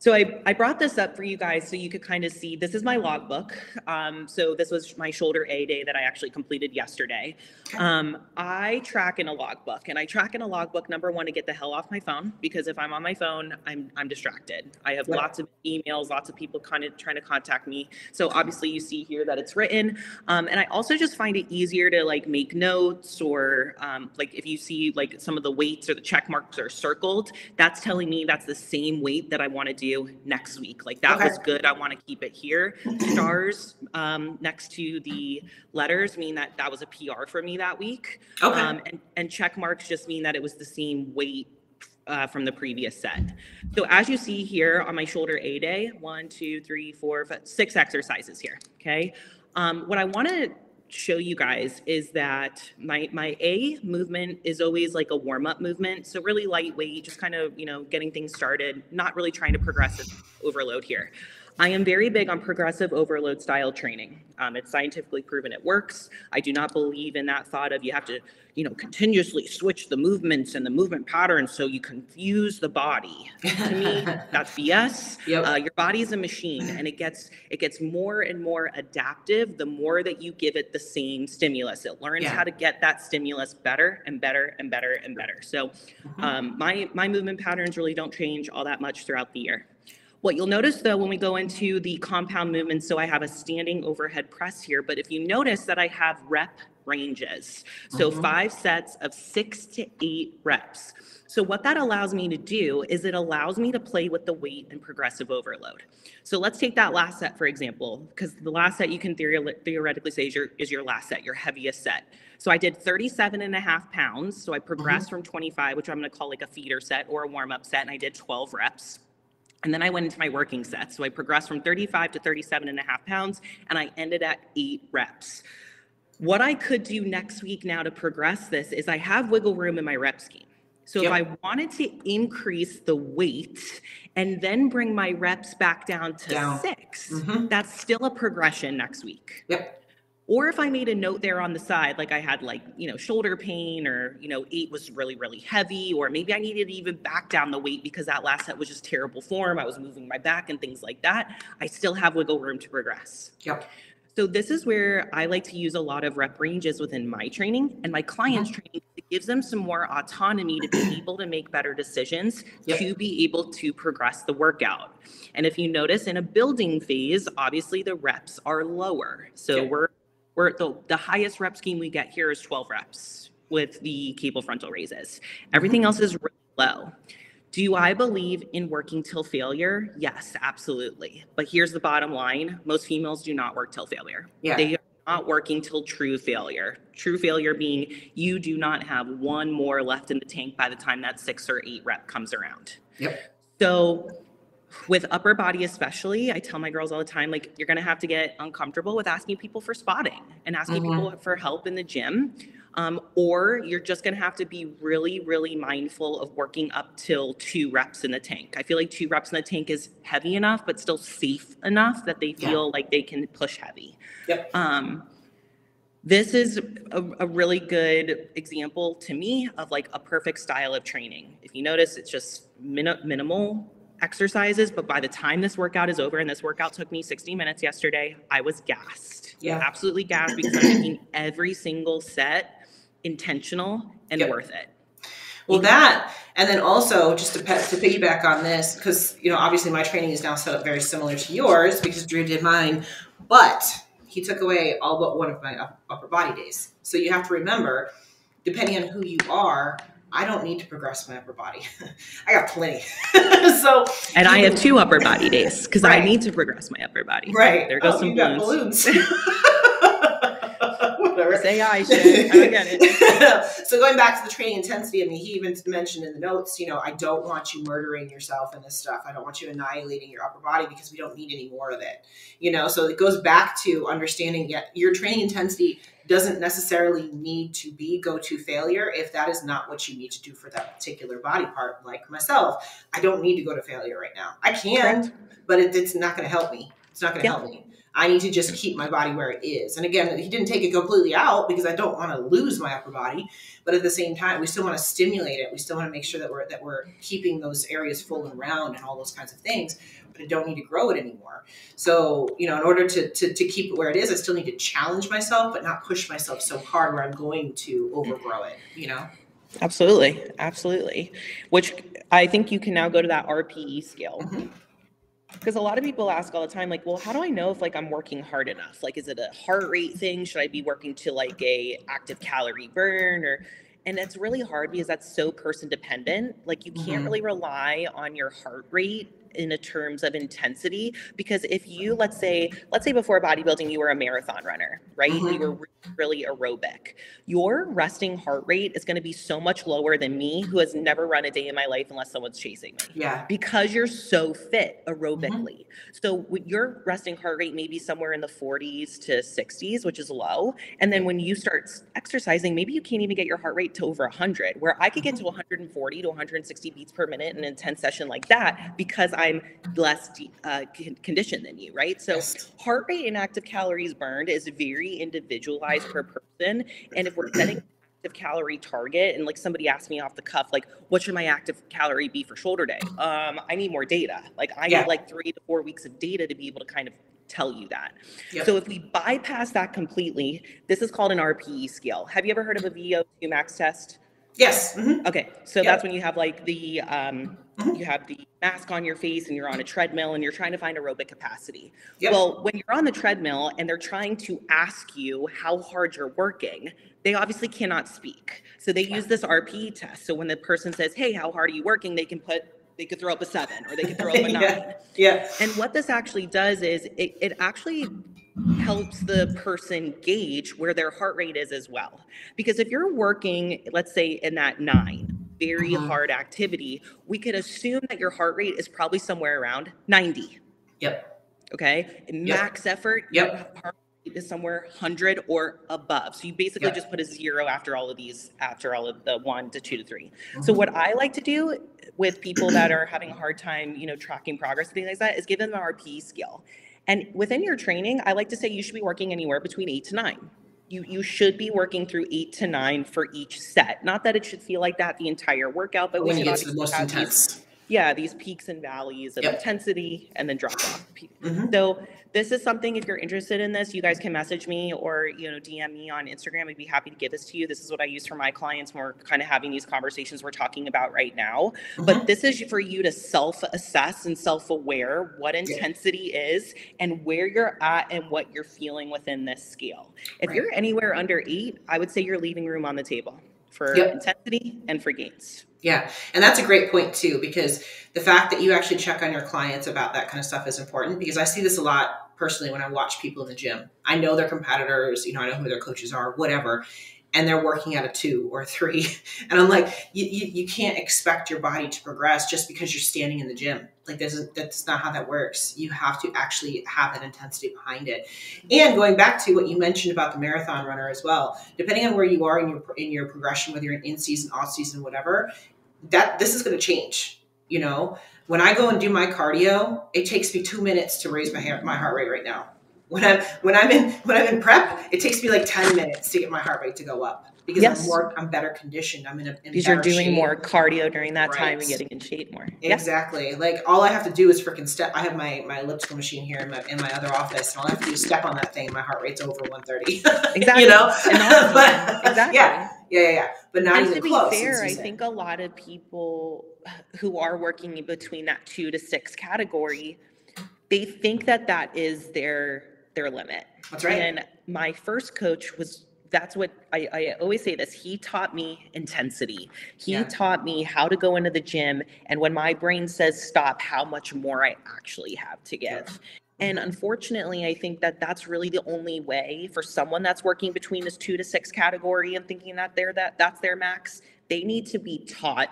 so I, I brought this up for you guys so you could kind of see this is my logbook. Um, so this was my shoulder A day that I actually completed yesterday. Um, I track in a logbook and I track in a logbook number one to get the hell off my phone because if I'm on my phone, I'm I'm distracted. I have lots of emails, lots of people kind of trying to contact me. So obviously you see here that it's written. Um, and I also just find it easier to like make notes or um, like if you see like some of the weights or the check marks are circled, that's telling me that's the same weight that I want to do next week. Like that okay. was good. I want to keep it here. Stars um, next to the letters mean that that was a PR for me that week. Okay. Um, and, and check marks just mean that it was the same weight uh, from the previous set. So as you see here on my shoulder A day, one, two, three, four, five, six exercises here. Okay. Um, what I want to show you guys is that my my A movement is always like a warm up movement, so really lightweight, just kind of you know getting things started, not really trying to progressive overload here. I am very big on progressive overload style training. Um, it's scientifically proven it works. I do not believe in that thought of you have to, you know, continuously switch the movements and the movement patterns so you confuse the body. to me, [LAUGHS] that's BS. Yep. Uh, your body is a machine, and it gets it gets more and more adaptive the more that you give it the same stimulus. It learns yeah. how to get that stimulus better and better and better and better. So, mm-hmm. um, my my movement patterns really don't change all that much throughout the year. What you'll notice though, when we go into the compound movements, so I have a standing overhead press here, but if you notice that I have rep ranges, so mm-hmm. five sets of six to eight reps. So what that allows me to do is it allows me to play with the weight and progressive overload. So let's take that last set, for example, because the last set you can theoretically say is your, is your last set, your heaviest set. So I did 37 and a half pounds. So I progressed mm-hmm. from 25, which I'm going to call like a feeder set or a warm up set, and I did 12 reps. And then I went into my working set. So I progressed from 35 to 37 and a half pounds, and I ended at eight reps. What I could do next week now to progress this is I have wiggle room in my rep scheme. So yep. if I wanted to increase the weight and then bring my reps back down to down. 6 mm-hmm. that's still a progression next week. Yep or if i made a note there on the side like i had like you know shoulder pain or you know eight was really really heavy or maybe i needed to even back down the weight because that last set was just terrible form i was moving my back and things like that i still have wiggle room to progress yep so this is where i like to use a lot of rep ranges within my training and my clients mm-hmm. training it gives them some more autonomy to be able to make better decisions yep. to be able to progress the workout and if you notice in a building phase obviously the reps are lower so yep. we're we're the, the highest rep scheme we get here is 12 reps with the cable frontal raises. Everything mm-hmm. else is really low. Do I believe in working till failure? Yes, absolutely. But here's the bottom line most females do not work till failure. Yeah. They are not working till true failure. True failure being you do not have one more left in the tank by the time that six or eight rep comes around. Yep. So with upper body especially i tell my girls all the time like you're going to have to get uncomfortable with asking people for spotting and asking mm-hmm. people for help in the gym um, or you're just going to have to be really really mindful of working up till two reps in the tank i feel like two reps in the tank is heavy enough but still safe enough that they feel yeah. like they can push heavy yep. um, this is a, a, really good example to me of like a perfect style of training if you notice it's just min- minimal exercises, but by the time this workout is over, and this workout took me 60 minutes yesterday, I was gassed. Yeah. Absolutely gassed because I'm making every single set intentional and yep. worth it. Well, that, and then also just to, to piggyback on this, because, you know, obviously my training is now set up very similar to yours because Drew did mine, but he took away all but one of my upper body days. So you have to remember, depending on who you are, I don't need to progress my upper body. [LAUGHS] I got plenty. [LAUGHS] so And I have two upper body [LAUGHS] days because right. I need to progress my upper body. Right. There goes oh, some balloons. balloons. whatever. Shit. I don't get it. so going back to the training intensity, I mean, he even mentioned in the notes, you know, I don't want you murdering yourself in this stuff. I don't want you annihilating your upper body because we don't need any more of it. You know, so it goes back to understanding that your training intensity doesn't necessarily need to be go to failure if that is not what you need to do for that particular body part. Like myself, I don't need to go to failure right now. I can, Correct. but it, it's not going to help me. It's not going to help me. I need to just keep my body where it is. And again, he didn't take it completely out because I don't want to lose my upper body, but at the same time, we still want to stimulate it. We still want to make sure that we're that we're keeping those areas full and round and all those kinds of things. But I don't need to grow it anymore. So you know, in order to to, to keep it where it is, I still need to challenge myself, but not push myself so hard where I'm going to overgrow it. You know. Absolutely, absolutely. Which I think you can now go to that RPE scale. Mm-hmm because a lot of people ask all the time like well how do i know if like i'm working hard enough? Like is it a heart rate thing? Should i be working to like a active calorie burn? Or and it's really hard because that's so person dependent. Like you can't mm-hmm. really rely on your heart rate in a terms of intensity because if you let's say let's say before bodybuilding you were a marathon runner right mm-hmm. you were really aerobic your resting heart rate is going to be so much lower than me who has never run a day in my life unless someone's chasing me yeah because you're so fit aerobically mm-hmm. so your resting heart rate may be somewhere in the 40s to 60s which is low and then when you start exercising maybe you can't even get your heart rate to over 100 where i could get to 140 mm-hmm. to 160 beats per minute in an intense session like that because I'm less uh, conditioned than you, right? So yes. heart rate and active calories burned is very individualized per person. And if we're setting [CLEARS THROAT] active calorie target and like somebody asked me off the cuff like what should my active calorie be for shoulder day um i need more data like i yeah. need like three to four weeks of data to be able to kind of tell you that yep. so if we bypass that completely this is called an rpe scale have you ever heard of a vo2 max test Yes. Mm-hmm. Okay. So yep. that's when you have like the um, mm-hmm. you have the mask on your face and you're on a treadmill and you're trying to find aerobic capacity. Yep. Well, when you're on the treadmill and they're trying to ask you how hard you're working, they obviously cannot speak. So they use this RPE test. So when the person says, "Hey, how hard are you working?" they can put they could throw up a seven or they could throw up a [LAUGHS] nine. yeah. yeah. And what this actually does is it, it actually helps the person gauge where their heart rate is as well. Because if you're working, let's say in that nine, very uh-huh. hard activity, we could assume that your heart rate is probably somewhere around 90. Yep. Okay. Max yep. effort, yep. heart rate is somewhere 100 or above. So you basically yep. just put a zero after all of these, after all of the one to two to 3 mm-hmm. So what I like to do with people that are having a hard time, you know, tracking progress and things like that is give them an RP scale. And within your training, I like to say you should be working anywhere between eight to nine. You, you should be working through eight to nine for each set. Not that it should feel like that the entire workout, but when we should obviously the most intense. These, yeah, these peaks and valleys of yep. intensity and then drop off. Mm-hmm. So this is something if you're interested in this, you guys can message me or you know DM me on Instagram. I'd be happy to give this to you. This is what I use for my clients when we're kind of having these conversations we're talking about right now. Mm-hmm. But this is for you to self-assess and self-aware what intensity yeah. is and where you're at and what you're feeling within this scale. If right. you're anywhere under eight, I would say you're leaving room on the table for yep. intensity and for gains. Yeah. And that's a great point too, because the fact that you actually check on your clients about that kind of stuff is important because I see this a lot personally when I watch people in the gym. I know their competitors, you know, I know who their coaches are, whatever and they're working at a two or a three. [LAUGHS] And I'm like, you, you, you, can't expect your body to progress just because you're standing in the gym. Like that's, that's not how that works. You have to actually have that intensity behind it. And going back to what you mentioned about the marathon runner as well, depending on where you are in your, in your progression, whether you're in season, off season, whatever, that this is going to change. You know, when I go and do my cardio, it takes me two minutes to raise my, my heart rate right now when I'm when I'm in when I'm in prep, it takes me like ten minutes to get my heart rate to go up because yes. I'm more I'm better conditioned. I'm in a in because you're doing shape. more cardio during that right. time and getting in shape more. Exactly. Like all I have to do is freaking step. I have my my elliptical machine here in my in my other office, and all I have to do is step on that thing, my heart rate's over 130. [LAUGHS] Exactly. you know. [LAUGHS] but, exactly. Yeah. Yeah, yeah, yeah. But not and to be close. fair, I think a lot of people who are working in between that two to six category, they think that that is their their limit. That's right. And my first coach was that's what I, I, always say this. He taught me intensity. He yeah. taught me how to go into the gym. And when my brain says stop, how much more I actually have to give. And unfortunately, I think that that's really the only way for someone that's working between this two to six category and thinking that they're that that's their max. They need to be taught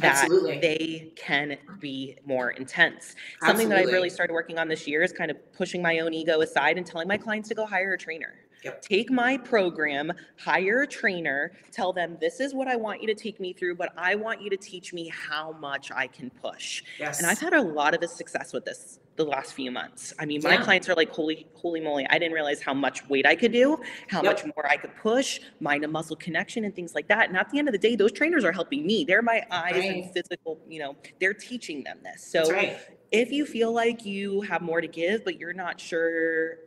that Absolutely. they can be more intense. Something that I've really started working on this year is kind of pushing my own ego aside and telling my clients to go hire a trainer. Yep. Take my program, hire a trainer, tell them this is what I want you to take me through, but I want you to teach me how much I can push. Yes. And I've had a lot of success with this the last few months. I mean, my Yeah. clients are like, holy, holy moly, I didn't realize how much weight I could do, how Yep. much more I could push, mind to muscle connection and things like that. And at the end of the day, those trainers are helping me. They're my eyes and physical, you know, they're teaching them this. So right. if you feel like you have more to give, but you're not sure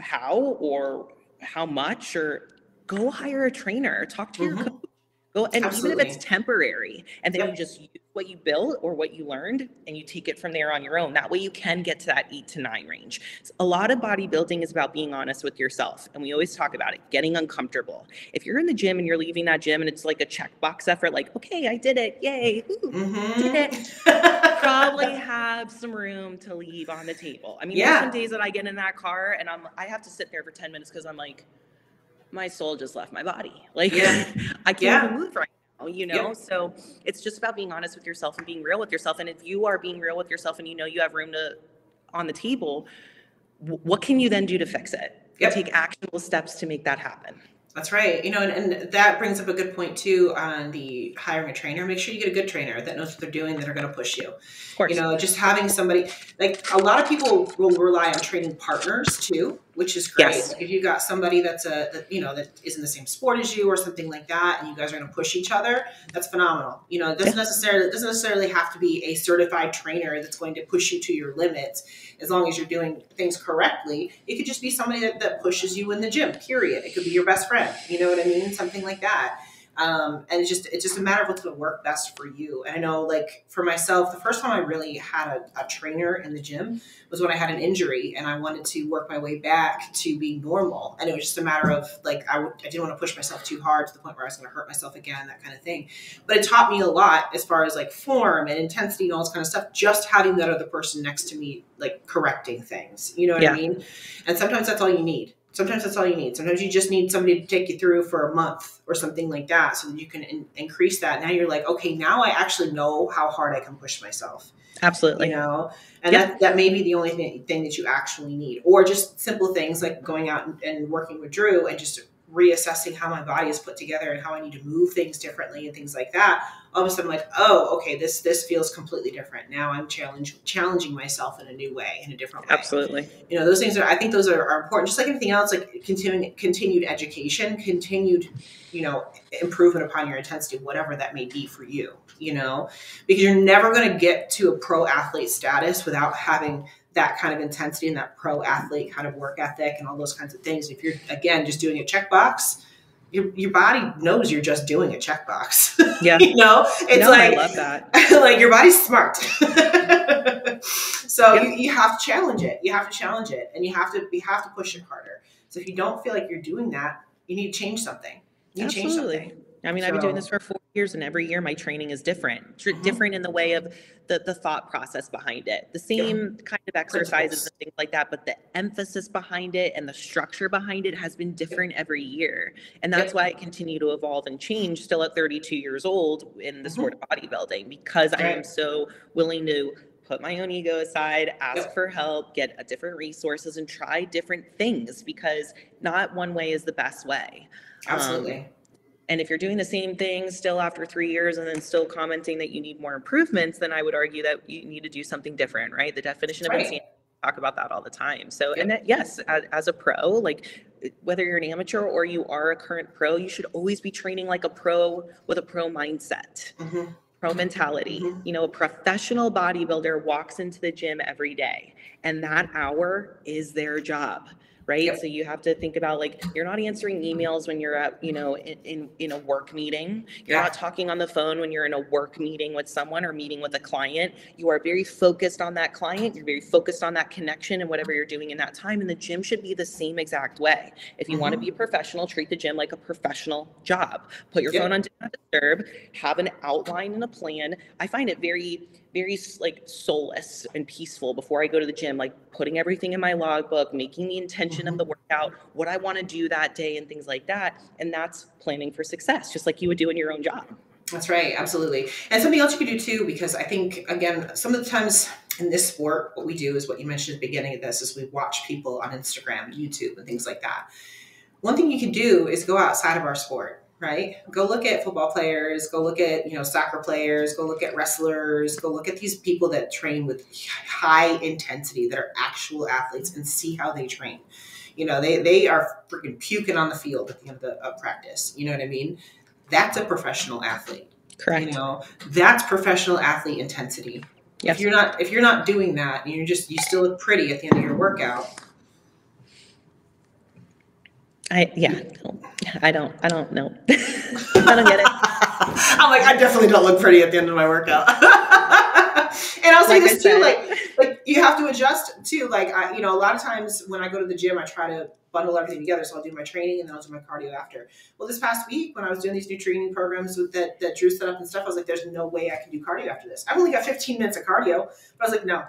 how or how much, or go hire a trainer, talk to your Mhm. coach. Go and even if it's temporary, and then Yep. you just use what you built or what you learned, and you take it from there on your own. That way, you can get to that eight to nine range. A lot of bodybuilding is about being honest with yourself, and we always talk about it, getting uncomfortable. If you're in the gym and you're leaving that gym and it's like a checkbox effort, like okay, I did it, yay, woo, did Mhm. [LAUGHS] probably have some room to leave on the table. I mean, there's Yeah. some days that I get in that car and I'm I have to sit there for 10 minutes because I'm like, my soul just left my body. [LAUGHS] Like Yeah. [LAUGHS] I can't Yeah. even move right now, you know? So it's just about being honest with yourself and being real with yourself. And if you are being real with yourself and you know you have room to on the table, wh- what can you then do to fix it? Yep. Take actionable steps to make that happen. That's right. You know, and, and that brings up a good point too on the hiring a trainer. Make sure you get a good trainer that knows what they're doing that are going to push you. Of course. You know, just having somebody like a lot of people will rely on training partners too, which is great. Yes. Like if you've got somebody that's a that, you know that is in the same sport as you or something like that, and you guys are going to push each other, that's phenomenal. You know, it doesn't necessarily it doesn't necessarily have to be a certified trainer that's going to push you to your limits. As long as you're doing things correctly, it could just be somebody that, that pushes you in the gym. Period. It could be your best friend. You know what I mean? Something like that. Um, and it's just it's just a matter of what's going to work best for you. And I know, like for myself, the first time I really had a, a trainer in the gym was when I had an injury and I wanted to work my way back to being normal. And it was just a matter of like I I didn't want to push myself too hard to the point where I was going to hurt myself again, that kind of thing. But it taught me a lot as far as like form and intensity and all this kind of stuff. Just having that other person next to me, like correcting things. You know what Yeah. I mean? And sometimes that's all you need. Sometimes that's all you need. Sometimes you just need somebody to take you through for a month or something like that so that you can in- increase that. Now you're like, okay, now I actually know how hard I can push myself Absolutely. you know and Yeah. that, that may be the only thing, thing that you actually need or just simple things like going out and, and working with drew and just reassessing how my body is put together and how i need to move things differently and things like that all of a sudden I'm like oh okay this this feels completely different. Now i'm challenge, challenging myself in a new way in a different way. Absolutely. you know those things are i think those are, are important. Just like anything else like continuing continued education continued you know improvement upon your intensity whatever that may be for you you know? Because you're never going to get to a pro athlete status without having that kind of intensity and that pro athlete kind of work ethic and all those kinds of things. If you're again just doing a checkbox your, your body knows you're just doing a checkbox [LAUGHS] Yeah. you know it's no, like I love that. [LAUGHS] like your body's smart. [LAUGHS] so Yep. you, you have to challenge it. You have to challenge it, and you have to you have to push it harder. So if you don't feel like you're doing that, you need to change something. You need to change Absolutely. something. I mean, I've been doing this for four years, and every year my training is different. Tr- Mhm. Different in the way of the the thought process behind it. The same kind of exercises and things like that, but the emphasis behind it and the structure behind it has been different every year, and that's Yep. why I continue to evolve and change. Still at 32 years old in the Mhm. sport of bodybuilding, because I am so willing to put my own ego aside, ask Yep. for help, get a different resources, and try different things because not one way is the best way. Um, Absolutely. And if you're doing the same thing still after three years and then still commenting that you need more improvements, then I would argue that you need to do something different, right? The definition of Right. insanity, talk about that all the time. So, and that, yes, as, as a pro, like whether you're an amateur or you are a current pro, you should always be training like a pro with a pro mindset, Mhm. pro mentality. Mhm. You know, a professional bodybuilder walks into the gym every day, and that hour is their job. Right? Yep. So you have to think about like you're not answering emails when you're at, you know, in in, in a work meeting. You're Yeah. not talking on the phone when you're in a work meeting with someone or meeting with a client. You are very focused on that client. You're very focused on that connection and whatever you're doing in that time. And the gym should be the same exact way. If you want to mm-hmm. be a professional, treat the gym like a professional job. Put your phone on do not disturb. Have an outline and a plan. I find it very very like soulless and peaceful before I go to the gym, like putting everything in my logbook, making the intention of the mm-hmm. workout, what I want to do that day, and things like that. And that's planning for success, just like you would do in your own job. That's right, absolutely. And something else you could do too, because I think again, some of the times in this sport, what we do is what you mentioned at the beginning of this is we watch people on Instagram, YouTube, and things like that. One thing you can do is go outside of our sport, right? Go look at football players, go look at you know soccer players, go look at wrestlers, go look at these people that train with high intensity, that are actual athletes, and see how they train. You know, they they are freaking puking on the field at the end of, the, of practice. You know what I mean? That's a professional athlete Correct. you know that's professional athlete intensity Yes. if you're not if you're not doing that and you're just you still look pretty at the end of your workout I yeah. I don't. I don't know. [LAUGHS] I don't get it. [LAUGHS] i'm like i definitely don't look pretty at the end of my workout [LAUGHS] and i'll say Like this too like like you have to adjust too like i you know a lot of times when i go to the gym i try to bundle everything together so i'll do my training and then i'll do my cardio after well this past week when i was doing these new training programs with that that drew set up and stuff i was like there's no way i can do cardio after this i've only got 15 minutes of cardio but i was like no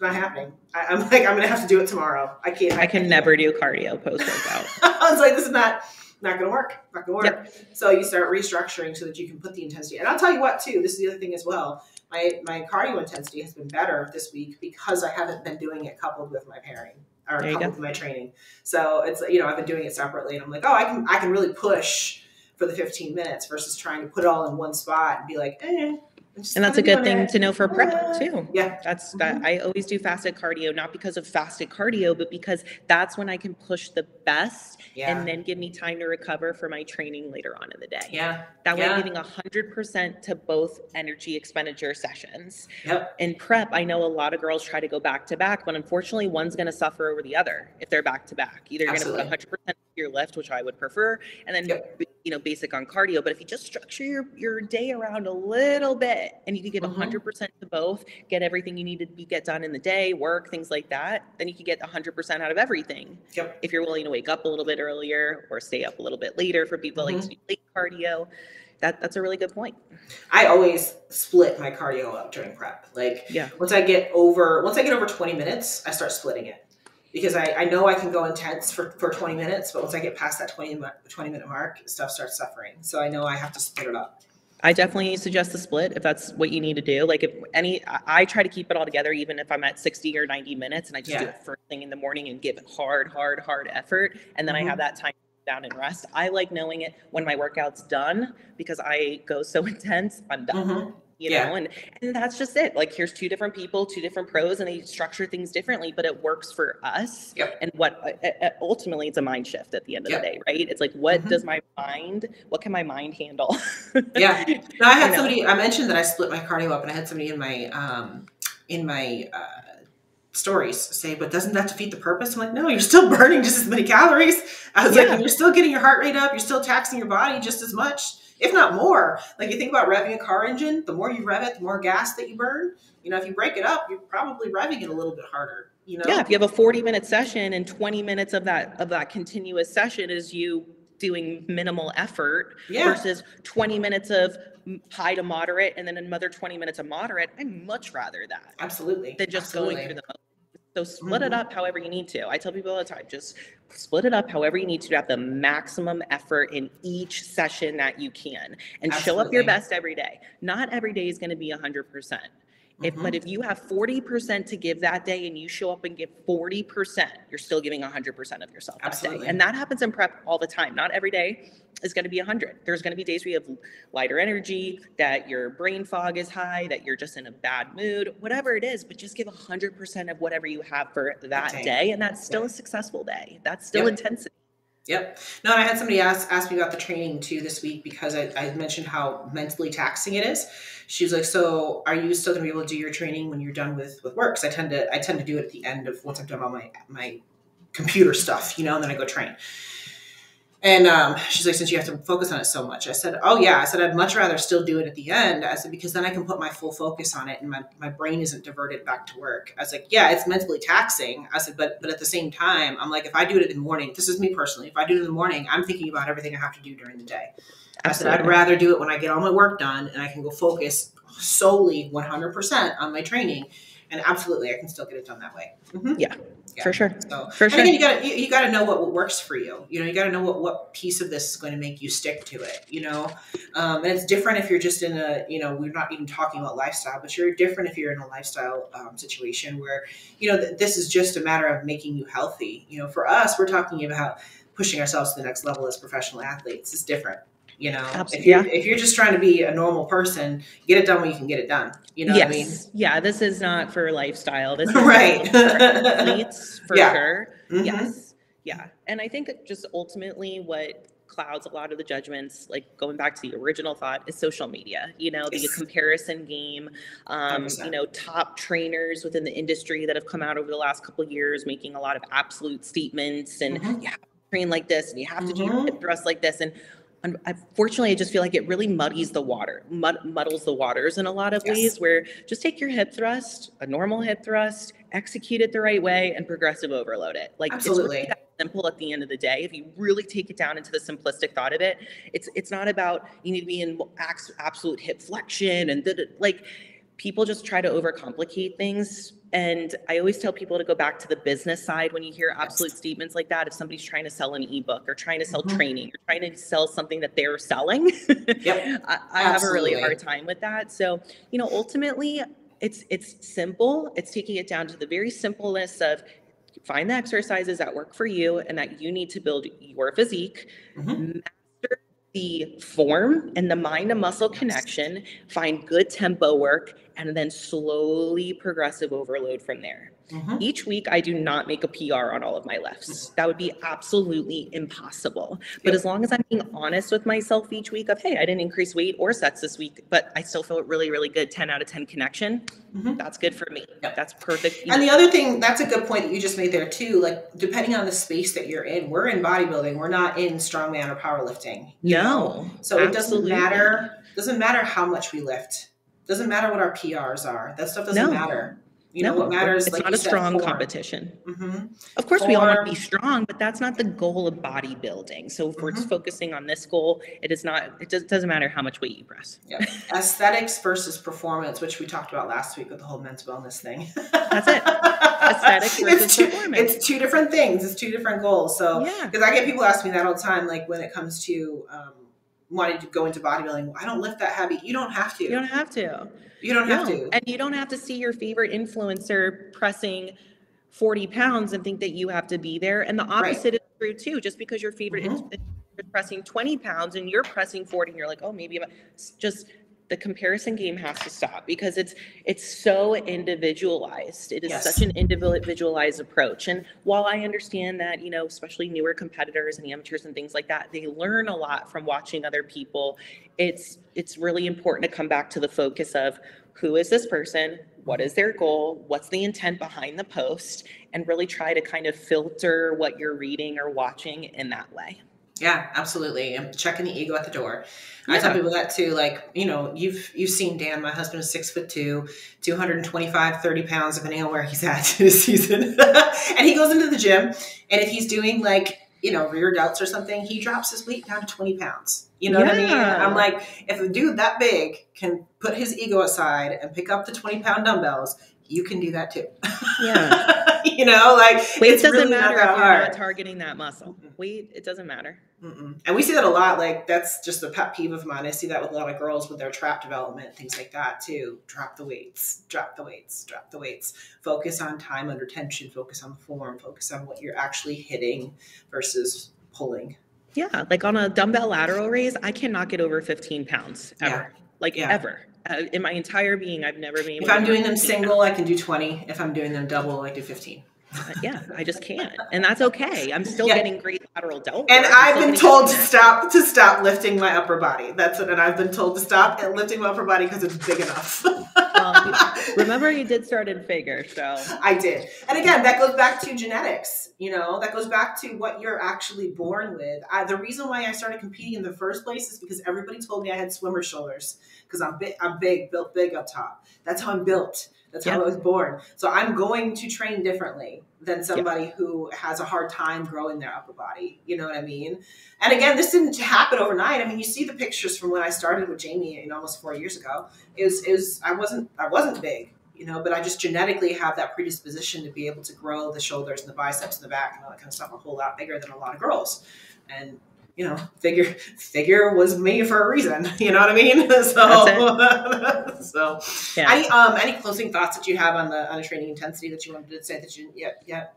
it's not happening I, i'm [LAUGHS] like i'm gonna have to do it tomorrow i can't I can never do cardio post workout. [LAUGHS] I was like, this is not not gonna work. Not gonna work. So you start restructuring so that you can put the intensity. And I'll tell you what too, this is the other thing as well. My my cardio intensity has been better this week because I haven't been doing it coupled with my pairing or coupled with my training. So it's you know, I've been doing it separately and I'm like, oh I can I can really push for the 15 minutes versus trying to put it all in one spot and be like, eh. And that's a good thing it. to know for prep too. Yeah. That's that I always do fasted cardio, not because of fasted cardio, but because that's when I can push the best Yeah. and then give me time to recover for my training later on in the day. yeah. That way Yeah. I'm giving hundred percent to both energy expenditure sessions. Yep. In prep, I know a lot of girls try to go back to back, but unfortunately one's gonna suffer over the other if they're back to back. Either you're gonna Absolutely. put hundred percent your lift, which I would prefer, and then Yep. you know, basic on cardio. But if you just structure your, your day around a little bit and you can give Mhm. 100% to both, get everything you need to be get done in the day, work, things like that, then you can get 100% out of everything. Yep. If you're willing to wake up a little bit earlier or stay up a little bit later for people that like to do late cardio, that, that's a really good point. I always split my cardio up during prep. Like Yeah. once I get over once I get over 20 minutes, I start splitting it. Because I, I know I can go intense for, for 20 minutes, but once I get past that 20, 20 minute mark, stuff starts suffering. So I know I have to split it up. I definitely suggest the split if that's what you need to do. Like if any, I, try to keep it all together, even if I'm at 60 or 90 minutes and I just do Yeah. it first thing in the morning and give it hard, hard, hard effort. And then Mhm. I have that time down and rest. I like knowing it when my workout's done because I go so [LAUGHS] intense, I'm done. Mhm. You Yeah. know, and and that's just it. Like here's two different people, two different pros, and they structure things differently, but it works for us. Yep. And what uh, uh, ultimately it's a mind shift at the end of Yep. the day, right? It's like what Mhm. does my mind, what can my mind handle? Yeah. [LAUGHS] No, I had know. somebody. I mentioned that I split my cardio up, and I had somebody in my um, in my uh, stories say, "But doesn't that defeat the purpose?" I'm like, "No, you're still [LAUGHS] burning just as many calories." I was Yeah. like, "You're still getting your heart rate up. You're still taxing your body just as much, if not more." Like you think about revving a car engine. The more you rev it, the more gas that you burn. You know, if you break it up, you're probably revving it a little bit harder. You know. Yeah, if you have a 40 minute session and 20 minutes of that of that continuous session is you doing minimal effort Yeah. versus 20 minutes of high to moderate and then another 20 minutes of moderate, I'd much rather that Absolutely. than just Absolutely. going through the. So split it Mhm. up however you need to. I tell people all the time, just split it up however you need to to have the maximum effort in each session that you can and show up your best every day. Not every day is going to be 100%. If, but mm-hmm. if you have 40% to give that day and you show up and give 40%, you're still giving 100% of yourself that day. And that happens in prep all the time. Not every day is going to be 100. There's going to be days where you have lighter energy, that your brain fog is high, that you're just in a bad mood, whatever it is, but just give 100% of whatever you have for that day. day. And that's still Yeah. a successful day. That's still Yep. intensity. Yep. No, I had somebody ask ask me about the training too this week because I, I mentioned how mentally taxing it is. She was like, "So, are you still gonna be able to do your training when you're done with with work?" Because I tend to I tend to do it at the end of once I've done all my my computer stuff, you know, and then I go train. And um, she's like, since you have to focus on it so much, I said, oh yeah. I said, I'd much rather still do it at the end. I said, because then I can put my full focus on it and my, my brain isn't diverted back to work. I was like, yeah, it's mentally taxing. I said, but, but at the same time, I'm like, if I do it in the morning, this is me personally. If I do it in the morning, I'm thinking about everything I have to do during the day. Absolutely. I said, I'd rather do it when I get all my work done and I can go focus solely 100% on my training and absolutely, I can still get it done that way. Mm-hmm. Yeah, yeah, for sure. So, for sure. Again, you got you, you got to know what, what works for you. You know, you got to know what what piece of this is going to make you stick to it. You know, um, and it's different if you're just in a you know we're not even talking about lifestyle, but you're different if you're in a lifestyle um, situation where you know th- this is just a matter of making you healthy. You know, for us, we're talking about pushing ourselves to the next level as professional athletes. It's different. You know, Absolutely. if you're yeah. if you're just trying to be a normal person, get it done when you can get it done. You know yes. what I mean? Yeah, this is not for lifestyle. This [LAUGHS] is right. [LAUGHS] for athletes for yeah. sure. Mm-hmm. Yes. Yeah. And I think it just ultimately what clouds a lot of the judgments like going back to the original thought is social media you know the comparison game um, you know top trainers within the industry that have come out over the last couple years making a lot of absolute statements and mm-hmm. yeah train like this and you have to mm-hmm. do your hip like this and unfortunately, I just feel like it really muddies the water, mud, muddles the waters in a lot of yes. ways. Where just take your hip thrust, a normal hip thrust, execute it the right way, and progressive overload it. Like Absolutely. it's really simple at the end of the day. If you really take it down into the simplistic thought of it, it's it's not about you need to be in absolute hip flexion and like people just try to overcomplicate things and I always tell people to go back to the business side when you hear absolute statements like that. If somebody's trying to sell an ebook or trying to sell mm-hmm. training or trying to sell something that they're selling, [LAUGHS] yep. I, I have a really hard time with that. So, you know, ultimately it's it's simple. It's taking it down to the very simpleness of find the exercises that work for you and that you need to build your physique. Mm-hmm the form and the mind to muscle connection, find good tempo work, and then slowly progressive overload from there. Mm-hmm. Each week, I do not make a PR on all of my lifts. Mm-hmm. That would be absolutely impossible. But yep. as long as I'm being honest with myself each week of, hey, I didn't increase weight or sets this week, but I still feel really, really good 10 out of 10 connection, mm-hmm. that's good for me. Yep. That's perfect. And the other thing, that's a good point that you just made there too. Like, depending on the space that you're in, we're in bodybuilding, we're not in strongman or powerlifting. No. Know? So absolutely. it doesn't matter. Doesn't matter how much we lift. Doesn't matter what our PRs are. That stuff doesn't no. matter. You know, no, what matters it's like not a strong form. competition. Mm-hmm. Of course, form. we all want to be strong, but that's not the goal of bodybuilding. So if mm-hmm. we're focusing on this goal, it is not. It does, doesn't matter how much weight you press. Yeah, aesthetics versus performance, which we talked about last week with the whole men's wellness thing. that's it. Aesthetics [LAUGHS] versus it's two, performance. It's two different things. It's two different goals. So yeah, because I get people ask me that all the time, like when it comes to. Um, wanting to go into bodybuilding, I don't lift that heavy. You don't have to. You don't have to. You don't have to. And you don't have to see your favorite influencer pressing 40 pounds and think that you have to be there. And the opposite right. is true too. Just because your favorite mm-hmm. influencer is pressing 20 pounds and you're pressing 40 and you're like, oh, maybe I'm just the comparison game has to stop because it's it's so individualized. It is yes. such an individualized approach. And while i understand that you know especially newer competitors and amateurs and things like that they learn a lot from watching other people it's it's really important to come back to the focus of who is this person what is their goal what's the intent behind the post and really try to kind of filter what you're reading or watching in that way yeah, absolutely. I'm checking the ego at the door. Yeah. I tell people that too. Like, you know, you've you've seen Dan. My husband is six foot two, 225, 30 pounds, depending on where he's [LAUGHS] at this season. [LAUGHS] and he goes into the gym, and if he's doing like, you know, rear delts or something, he drops his weight down to 20 pounds. You know yeah. what I mean? I'm like, if a dude that big can put his ego aside and pick up the 20 pound dumbbells, you can do that too. Yeah. [LAUGHS] you know, like weight doesn't really matter if you're hard. not targeting that muscle. Weight, it doesn't matter. Mm-mm. And we see that a lot. Like that's just a pet peeve of mine. I see that with a lot of girls with their trap development, things like that too. Drop the weights, drop the weights, drop the weights. Focus on time under tension. Focus on the form. Focus on what you're actually hitting versus pulling. Yeah, like on a dumbbell lateral raise, I cannot get over 15 pounds ever. Yeah. Like yeah. ever. Uh, in my entire being, I've never been. If I'm doing them single, pounds. I can do 20. If I'm doing them double, I do 15. Yeah, I just can't, and that's okay. I'm still yeah. getting great lateral delt. And I've been told to stop to stop lifting my upper body. That's it, and I've been told to stop lifting my upper body because it's big enough. well, [LAUGHS] remember you did start in figure, so I did. And again, that goes back to genetics. You know, that goes back to what you're actually born with. I, the reason why I started competing in the first place is because everybody told me I had swimmer shoulders because I'm big, I'm big, built big up top. That's how I'm built. That's how I was born. So I'm going to train differently than somebody who has a hard time growing their upper body. You know what I mean? And again, this didn't happen overnight. I mean, you see the pictures from when I started with Jamie you know, almost four years ago. It was, it was I wasn't I wasn't big, you know, but I just genetically have that predisposition to be able to grow the shoulders and the biceps and the back and all that kind of stuff a whole lot bigger than a lot of girls. And you know, figure figure was me for a reason. [LAUGHS] You know what I mean? [LAUGHS] So, [LAUGHS] so yeah. any um any closing thoughts that you have on the on the training intensity that you wanted to say that you didn't yet yet?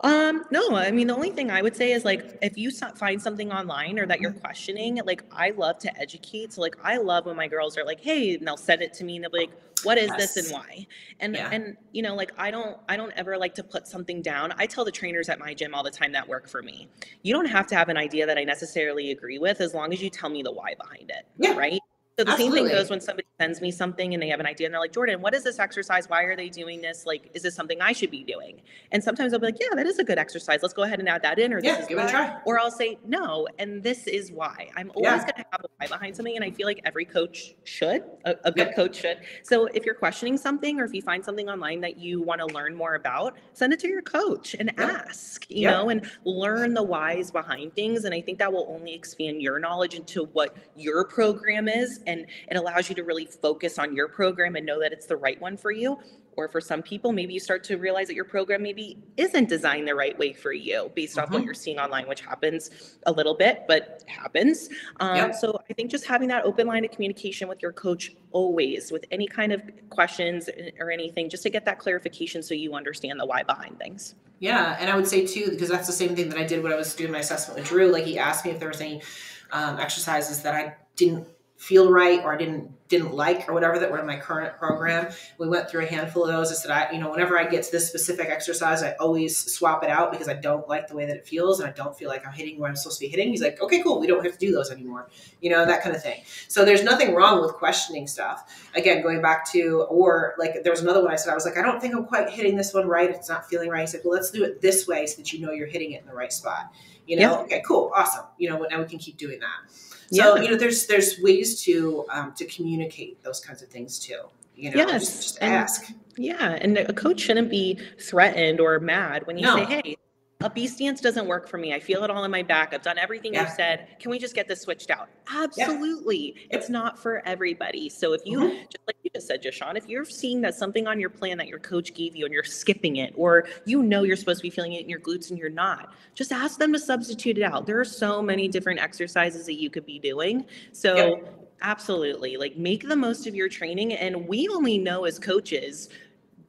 Um, no, I mean, the only thing I would say is like, if you find something online or that you're mm-hmm. questioning, like, I love to educate. So, like, I love when my girls are like, hey, and they'll send it to me and they'll be like, what is yes. this and why? And, yeah. and, you know, like, I don't, I don't ever like to put something down. I tell the trainers at my gym all the time that work for me. You don't have to have an idea that I necessarily agree with as long as you tell me the why behind it. Yeah. Right. So the Absolutely. same thing goes when somebody sends me something and they have an idea and they're like, Jordan, what is this exercise? Why are they doing this? Like, is this something I should be doing? And sometimes I'll be like, yeah, that is a good exercise. Let's go ahead and add that in. Or yeah, give it a try. Or I'll say, no, and this is why. I'm always yeah. going to have a why behind something. And I feel like every coach should, a, a good yeah. coach should. So if you're questioning something or if you find something online that you want to learn more about, send it to your coach and ask, you know, and learn the whys behind things. And I think that will only expand your knowledge into what your program is. And it allows you to really focus on your program and know that it's the right one for you. Or for some people, maybe you start to realize that your program maybe isn't designed the right way for you based mm-hmm. off what mm-hmm. you're seeing online, which happens a little bit, but happens. Um. So I think just having that open line of communication with your coach always with any kind of questions or anything, just to get that clarification so you understand the why behind things. Yeah. And I would say too, because that's the same thing that I did when I was doing my assessment with Drew. Like he asked me if there was any um, exercises that I didn't feel right or I didn't didn't like or whatever that were in my current program. We went through a handful of those. I said, I, you know, whenever I get to this specific exercise, I always swap it out because I don't like the way that it feels and I don't feel like I'm hitting where I'm supposed to be hitting. He's like, okay, cool. We don't have to do those anymore. You know, that kind of thing. So there's nothing wrong with questioning stuff. Again, going back to, or like there was another one I said, I was like, I don't think I'm quite hitting this one right. It's not feeling right. He's like, well, let's do it this way so that you know you're hitting it in the right spot. You know, yeah. okay, cool. Awesome. You know, now we can keep doing that. So yeah. you know, there's there's ways to um, to communicate those kinds of things too. You know, yes. just, just ask. yeah, and a coach shouldn't be threatened or mad when you no. say, "Hey, a B stance doesn't work for me. I feel it all in my back. I've done everything yeah. you said. Can we just get this switched out? Absolutely. Yeah. It's not for everybody. So if you, mm-hmm. just like you just said, Jashawn, if you're seeing that something on your plan that your coach gave you and you're skipping it, or you know you're supposed to be feeling it in your glutes and you're not, just ask them to substitute it out. There are so many different exercises that you could be doing. So absolutely, like make the most of your training. And we only know as coaches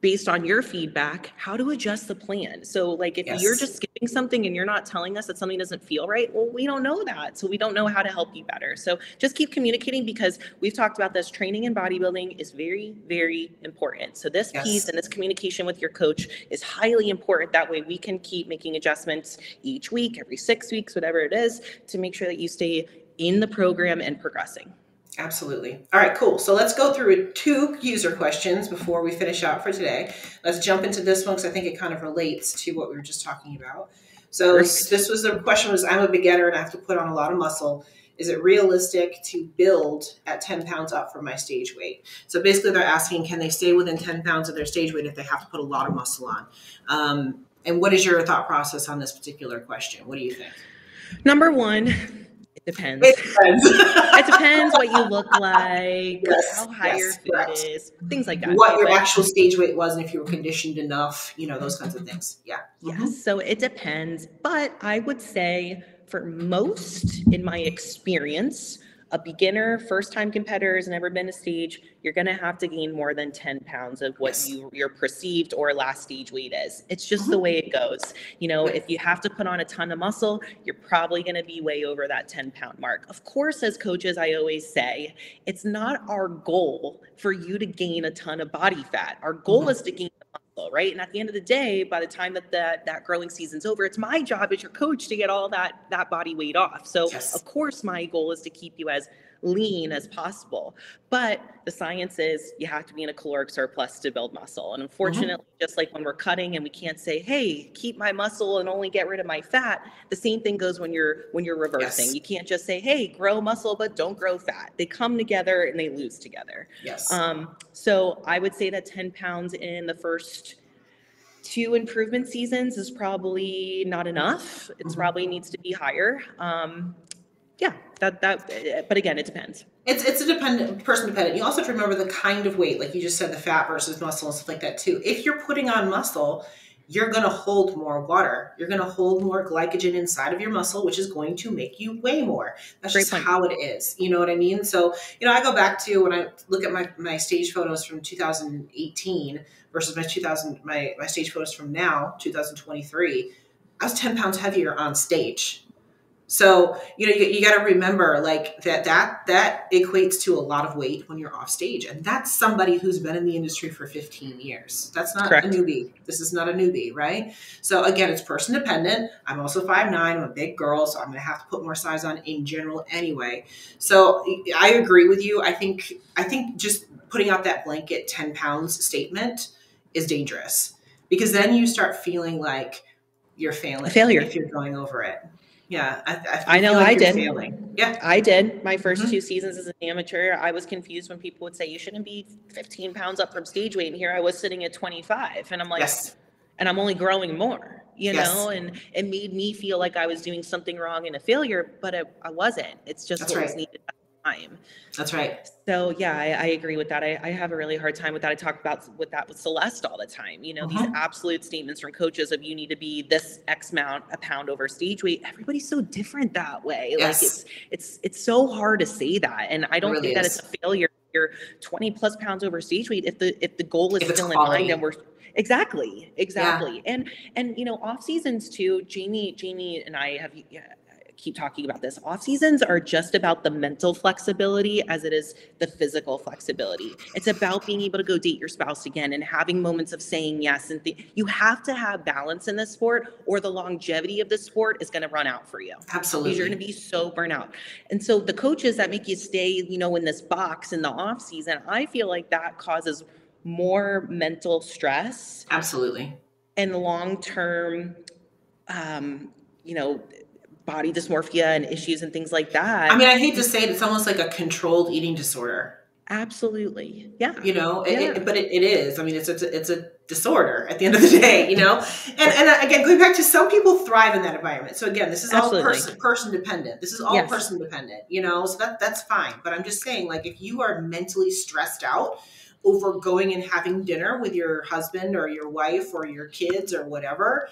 based on your feedback how to adjust the plan. So like if yes. you're just skipping something and you're not telling us that something doesn't feel right well we don't know that. So we don't know how to help you better. So just keep communicating because we've talked about this. Training and bodybuilding is very very important. So this yes. piece and this communication with your coach is highly important. That way we can keep making adjustments each week every six weeks whatever it is to make sure that you stay in the program and progressing Absolutely. All right, cool. So let's go through two user questions before we finish out for today. Let's jump into this one because I think it kind of relates to what we were just talking about. So this was the question was I'm a beginner and I have to put on a lot of muscle. Is it realistic to build at 10 pounds up from my stage weight? So basically they're asking, can they stay within 10 pounds of their stage weight if they have to put a lot of muscle on? Um, and what is your thought process on this particular question? What do you think? Number one, it depends. It depends. [LAUGHS] it depends what you look like, yes, how high yes, your foot is, things like that. What your actual stage weight was, and if you were conditioned enough, you know, those kinds of things. Yeah. Yes. Mm-hmm. So it depends. But I would say for most, in my experience, a beginner, first time competitor has never been to stage, you're going to have to gain more than 10 pounds of what yes. you your perceived or last stage weight is. It's just mm-hmm. the way it goes. You know, if you have to put on a ton of muscle, you're probably going to be way over that 10 pound mark. Of course, as coaches, I always say it's not our goal for you to gain a ton of body fat. Our goal mm-hmm. is to gain right? And at the end of the day, by the time that that, that growing season's over, it's my job as your coach to get all that that body weight off. So yes. of course, my goal is to keep you as lean as possible. But the science is you have to be in a caloric surplus to build muscle. And mm-hmm. unfortunately, mm-hmm. just like when we're cutting and we can't say, "Hey, keep my muscle and only get rid of my fat," the same thing goes when you're when you're reversing. Yes. You can't just say, "Hey, grow muscle but don't grow fat." They come together and they lose together. Yes. Um, so I would say that 10 pounds in the first two improvement seasons is probably not enough. It mm-hmm. probably needs to be higher. Um, yeah, that that. But again, it depends. It's it's a dependent person dependent. You also have to remember the kind of weight, like you just said, the fat versus muscle and stuff like that too. If you're putting on muscle, you're going to hold more water. You're going to hold more glycogen inside of your muscle, which is going to make you weigh more. That's Great just point. how it is. You know what I mean? So, you know, I go back to when I look at my, my stage photos from 2018 versus my 2000, my, my stage photos from now, 2023. I was 10 pounds heavier on stage so you know you, you got to remember like that that that equates to a lot of weight when you're off stage, and that's somebody who's been in the industry for 15 years. That's not Correct. a newbie. This is not a newbie, right? So again, it's person dependent. I'm also five nine. I'm a big girl, so I'm going to have to put more size on in general anyway. So I agree with you. I think I think just putting out that blanket 10 pounds statement is dangerous because then you start feeling like you're failing failure if you're going over it. Yeah, I, I, I know like I did. Failing. Yeah, I did. My 1st mm-hmm. two seasons as an amateur, I was confused when people would say you shouldn't be 15 pounds up from stage weight, and here I was sitting at 25, and I'm like, yes. and I'm only growing more, you yes. know, and it made me feel like I was doing something wrong and a failure, but it, I wasn't. It's just That's what right. was needed time. That's right. So yeah, I, I agree with that. I, I, have a really hard time with that. I talk about with that with Celeste all the time. You know, uh-huh. these absolute statements from coaches of you need to be this X amount a pound over stage weight. Everybody's so different that way. Yes. Like it's it's it's so hard to say that. And I don't really think that is. it's a failure. You're 20 plus pounds over stage weight if the if the goal is still in mind and we're exactly exactly yeah. and and you know off seasons too jamie jamie and i have yeah, keep talking about this. Off seasons are just about the mental flexibility as it is the physical flexibility. It's about being able to go date your spouse again and having moments of saying yes. And th- you have to have balance in this sport, or the longevity of the sport is going to run out for you. Absolutely, you're going to be so burnout. And so the coaches that make you stay, you know, in this box in the off season, I feel like that causes more mental stress. Absolutely. And long term, um, you know, body dysmorphia and issues and things like that. I mean, I hate to say it, it's almost like a controlled eating disorder. Absolutely. Yeah. You know, yeah. It, but it, it is. I mean, it's, it's, a, it's a disorder at the end of the day, you know? And, and uh, again, going back to some people thrive in that environment. So again, this is Absolutely. all person, person dependent. This is all yes. person dependent, you know? So that, that's fine. But I'm just saying, like, if you are mentally stressed out, over going and having dinner with your husband or your wife or your kids or whatever,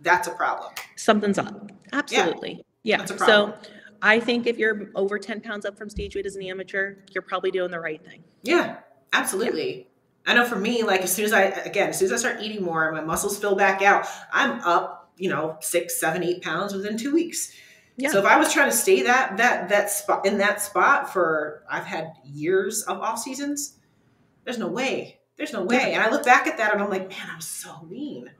that's a problem. Something's up. Absolutely. Yeah. yeah. So I think if you're over 10 pounds up from stage weight as an amateur, you're probably doing the right thing. Yeah, absolutely. Yeah. I know for me, like as soon as I, again, as soon as I start eating more, my muscles fill back out, I'm up, you know, six, seven, eight pounds within two weeks. Yeah. So if I was trying to stay that, that, that spot in that spot for, I've had years of off seasons, there's no way. There's no way. And I look back at that and I'm like, man, I'm so lean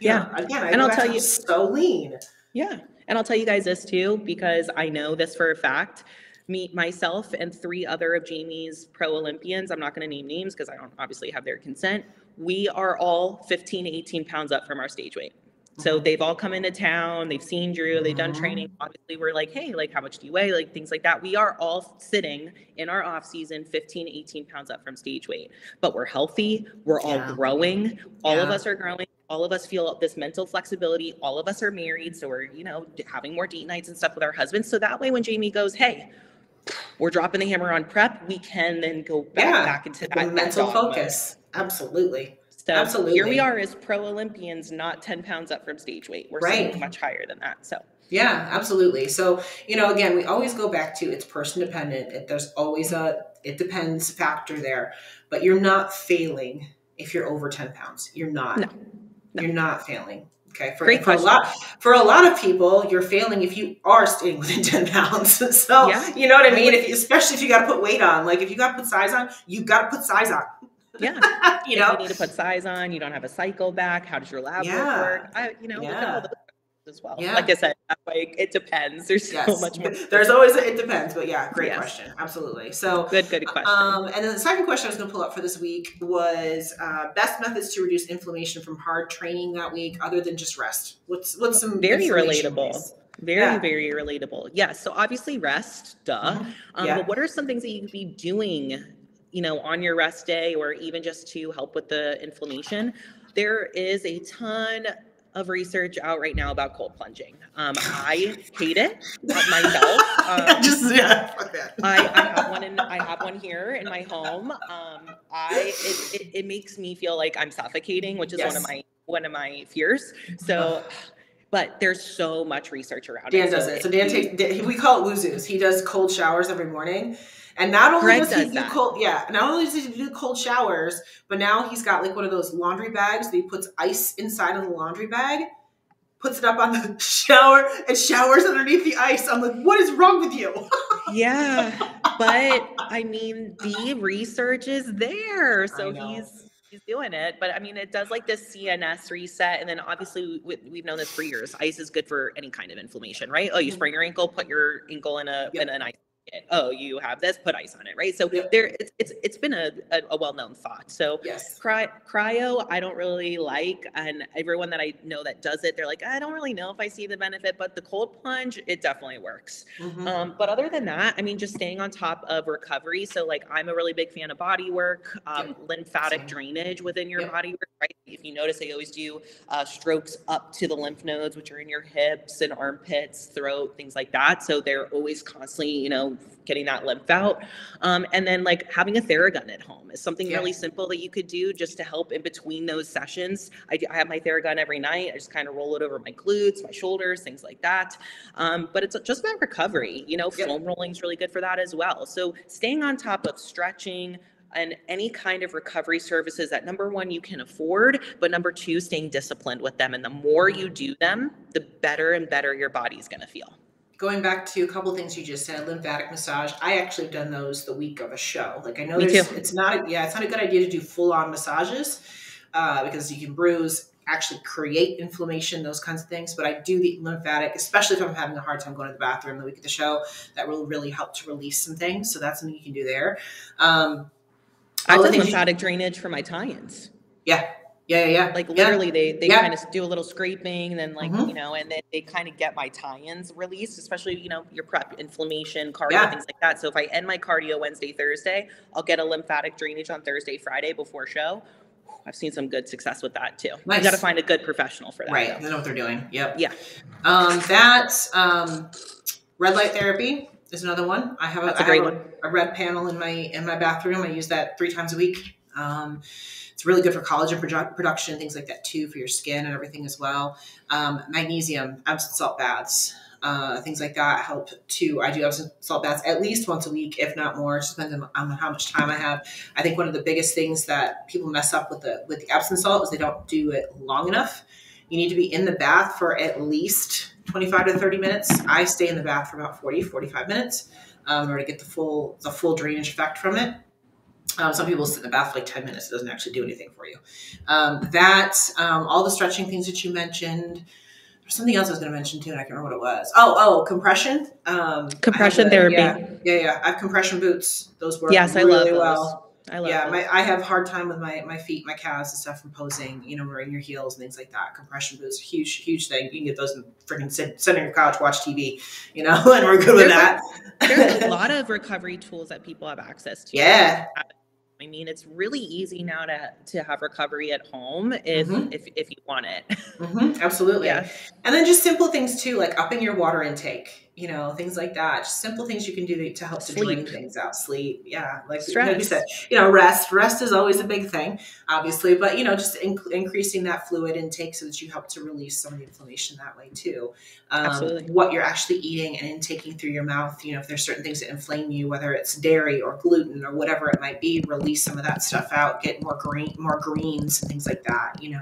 yeah. again, I and I'll tell you, so lean. Yeah. And I'll tell you guys this too, because I know this for a fact. Me, myself, and three other of Jamie's pro Olympians, I'm not going to name names because I don't obviously have their consent. We are all 15 to 18 pounds up from our stage weight. So mm-hmm. they've all come into town, they've seen Drew, they've done training. Mm-hmm. Obviously, we're like, hey, like, how much do you weigh? Like, things like that. We are all sitting in our off season 15, 18 pounds up from stage weight, but we're healthy, we're all growing. All yeah. of us are growing all of us feel this mental flexibility. All of us are married, so we're, you know, having more date nights and stuff with our husbands. So that way, when Jamie goes, hey, we're dropping the hammer on prep, we can then go back, yeah, back into that mental focus. Mode. Absolutely. So Absolutely. here we are as pro Olympians, not 10 pounds up from stage weight. We're right. much higher than that. So yeah, absolutely. So, you know, again, we always go back to it's person dependent. It, there's always a it depends factor there, but you're not failing if you're over 10 pounds. You're not. No. No. You're not failing. Okay. For, Great for a lot for a lot of people, you're failing if you are staying within [LAUGHS] 10 pounds. [LAUGHS] so yeah. you know what I mean? If, especially if you gotta put weight on. Like if you gotta put size on, you gotta put size on. [LAUGHS] Yeah. you know, you need to put size on, you don't have a cycle back. How does your lab yeah. work? I, you know, yeah. As well. Yeah. Like I said, like it depends. There's yes. so much more. [LAUGHS] There's always a, it depends, but yeah, great yes. question. Absolutely. So good, good question. Um, and then the second question I was going to pull up for this week was uh, best methods to reduce inflammation from hard training that week, other than just rest. What's what's some very relatable. Ways? Very, yeah. very relatable. Yes. Yeah, so obviously rest, duh. Mm-hmm. Um, yeah. But what are some things that you could be doing, you know, on your rest day or even just to help with the inflammation? There is a ton of research out right now about cold plunging. Um, I hate it myself. [LAUGHS] Um, Just yeah, fuck that. I, I have one in I have one here in my home. Um, I it, it, it, makes me feel like I'm suffocating, which is yes. one of my one of my fears. So. But there's so much research around Dan it. does it. So Dan takes, we call it Wuzus. He does cold showers every morning. And not only Greg does he do that. cold, yeah, not only does he do cold showers, but now he's got like one of those laundry bags that he puts ice inside of the laundry bag, puts it up on the [LAUGHS] shower, and showers underneath the ice. I'm like, what is wrong with you? [LAUGHS] yeah, but [LAUGHS] I mean, the research is there, so he's he's doing it. But I mean, it does like this CNS reset, and then obviously we, have known this for years. Ice is good for any kind of inflammation, right? Oh, you mm-hmm. sprain your ankle, put your ankle in a yep. in an ice it. Oh, you have this, put ice on it, right? So there, it's, it's it's been a, a, a well-known thought. So yes, cry, cryo, I don't really like, and everyone that I know that does it, they're like, I don't really know if I see the benefit, but the cold plunge, it definitely works. Mm-hmm. Um, but other than that, I mean, just staying on top of recovery. So like, I'm a really big fan of body work, um, yep. lymphatic Same. drainage within your yep. body right? If you notice, I always do uh, strokes up to the lymph nodes, which are in your hips and armpits, throat, things like that. So they're always constantly, you know, getting that lymph out. Um, and then like having a Theragun at home is something yeah. really simple that you could do just to help in between those sessions. I, do, I have my Theragun every night. I just kind of roll it over my glutes, my shoulders, things like that. Um, but it's just about recovery. You know, foam rolling is really good for that as well. So staying on top of stretching, and any kind of recovery services that number one you can afford but number two staying disciplined with them and the more you do them the better and better your body's going to feel going back to a couple things you just said, lymphatic massage. I actually have done those the week of a show. Like I know it's not, a, yeah, it's not a good idea to do full on massages uh, because you can bruise, actually create inflammation, those kinds of things. But I do the lymphatic, especially if I'm having a hard time going to the bathroom the week of the show. That will really help to release some things. So that's something you can do there. Um, I do lymphatic you, drainage for my tie-ins. Yeah, yeah, yeah, Like literally, yeah. they they yeah. kind of do a little scraping, and then like mm-hmm. you know, and then they kind of get my tie-ins released, especially you know your prep, inflammation, cardio, yeah. things like that. So if I end my cardio Wednesday, Thursday, I'll get a lymphatic drainage on Thursday, Friday before show. I've seen some good success with that too. Nice. You got to find a good professional for that. Right, they know what they're doing. Yep. Yeah. Um, that um, red light therapy is another one. I have a, a, I have a, a red panel in my in my bathroom. I use that three times a week. Um, it's really good for collagen produ- production, things like that too, for your skin and everything as well. Um, magnesium, Epsom salt baths, uh, things like that help too. I do Epsom salt baths at least once a week, if not more, depending on how much time I have. I think one of the biggest things that people mess up with the with the Epsom salt is they don't do it long enough. You need to be in the bath for at least 25 to 30 minutes. I stay in the bath for about 40, 45 minutes um, in order to get the full the full drainage effect from it. Um, some people sit in the bath for like 10 minutes. It doesn't actually do anything for you. Um, that, um, all the stretching things that you mentioned. There's something else I was going to mention too, and I can't remember what it was. Oh, oh, compression. Um, compression therapy. Yeah, yeah, yeah. I have compression boots. Those work yes, really I love those. well. I love yeah, my, I have hard time with my, my feet, my calves and stuff from posing, you know, wearing your heels and things like that. Compression boots, huge, huge thing. You can get those and freaking sit, sit on your couch, watch TV, you know, [LAUGHS] and we're good there's with that. A, there's a lot of [LAUGHS] recovery tools that people have access to. Yeah. I mean, it's really easy now to to have recovery at home if mm-hmm. if, if you want it. Mm-hmm, absolutely. Yeah. And then just simple things too, like upping your water intake you know, things like that. Just simple things you can do to help Sleep. to drain things out. Sleep, yeah, like, like, you said, you know, rest. Rest is always a big thing, obviously, but you know, just in- increasing that fluid intake so that you help to release some of the inflammation that way too. Um, Absolutely. What you're actually eating and intaking through your mouth. You know, if there's certain things that inflame you, whether it's dairy or gluten or whatever it might be, release some of that stuff out. Get more green, more greens and things like that. You know,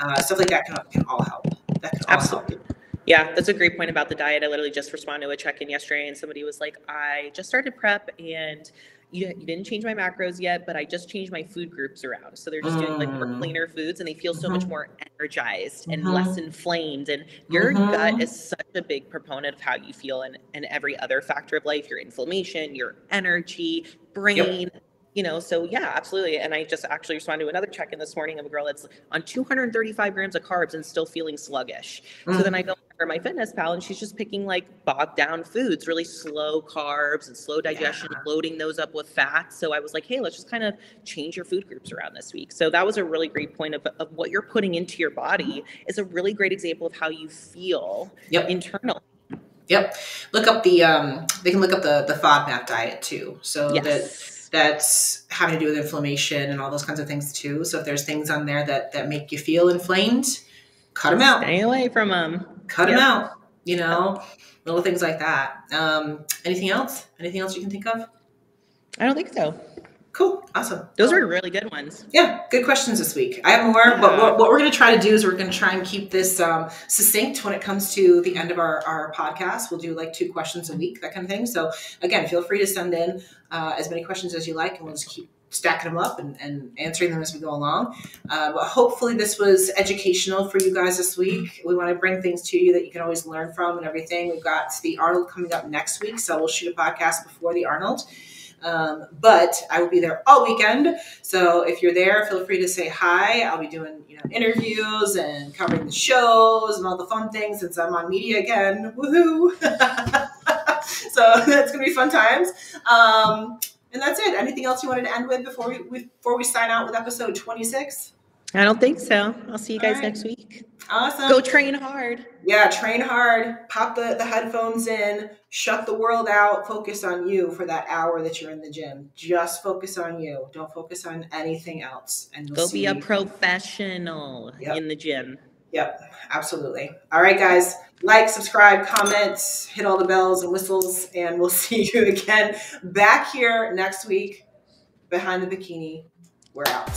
uh, stuff like that can, can all help. That can all Absolutely. help. Yeah, that's a great point about the diet. I literally just responded to a check in yesterday, and somebody was like, I just started prep and you, you didn't change my macros yet, but I just changed my food groups around. So they're just doing like more Mm. cleaner foods and they feel so Mhm. much more energized and Mhm. less inflamed. And your Mhm. gut is such a big proponent of how you feel and, and every other factor of life, your inflammation, your energy, brain. You know, so yeah, absolutely. And I just actually responded to another check-in this morning of a girl that's on 235 grams of carbs and still feeling sluggish. So Mm. then I go for MyFitnessPal and she's just picking like bogged down foods, really slow carbs and slow digestion, Yeah. loading those up with fat. So I was like, hey, let's just kind of change your food groups around this week. So that was a really great point of, of what you're putting into your body is a really great example of how you feel Yep. internally. Yep. Look up the um they can look up the the FODMAP diet too. So that Yes. That's having to do with inflammation and all those kinds of things too. So if there's things on there that that make you feel inflamed, cut them out. Stay away from them. Cut them out. You know, little things like that. Um, anything else? Anything else you can think of? I don't think so. Cool. Awesome. Those are really good ones. Yeah, good questions this week. I have more, but what, what we're going to try to do is we're going to try and keep this um, succinct when it comes to the end of our, our podcast. We'll do like two questions a week, that kind of thing. So, again, feel free to send in uh, as many questions as you like, and we'll just keep stacking them up and, and answering them as we go along. Uh, but hopefully, this was educational for you guys this week. We want to bring things to you that you can always learn from and everything. We've got the Arnold coming up next week, so we'll shoot a podcast before the Arnold. Um, but I will be there all weekend. So if you're there, feel free to say hi. I'll be doing you know interviews and covering the shows and all the fun things since I'm on media again. Woohoo! [LAUGHS] so that's gonna be fun times. Um, and that's it. Anything else you wanted to end with before we before we sign out with episode 26? I don't think so. I'll see you guys right. next week. Awesome. Go train hard. Yeah, train hard, pop the, the headphones in, shut the world out, focus on you for that hour that you're in the gym. Just focus on you. Don't focus on anything else. And Go be a professional Yep. in the gym. Yep, absolutely. All right, guys. Like, subscribe, comment, hit all the bells and whistles, and we'll [LAUGHS] see you again back here next week behind the bikini. We're out.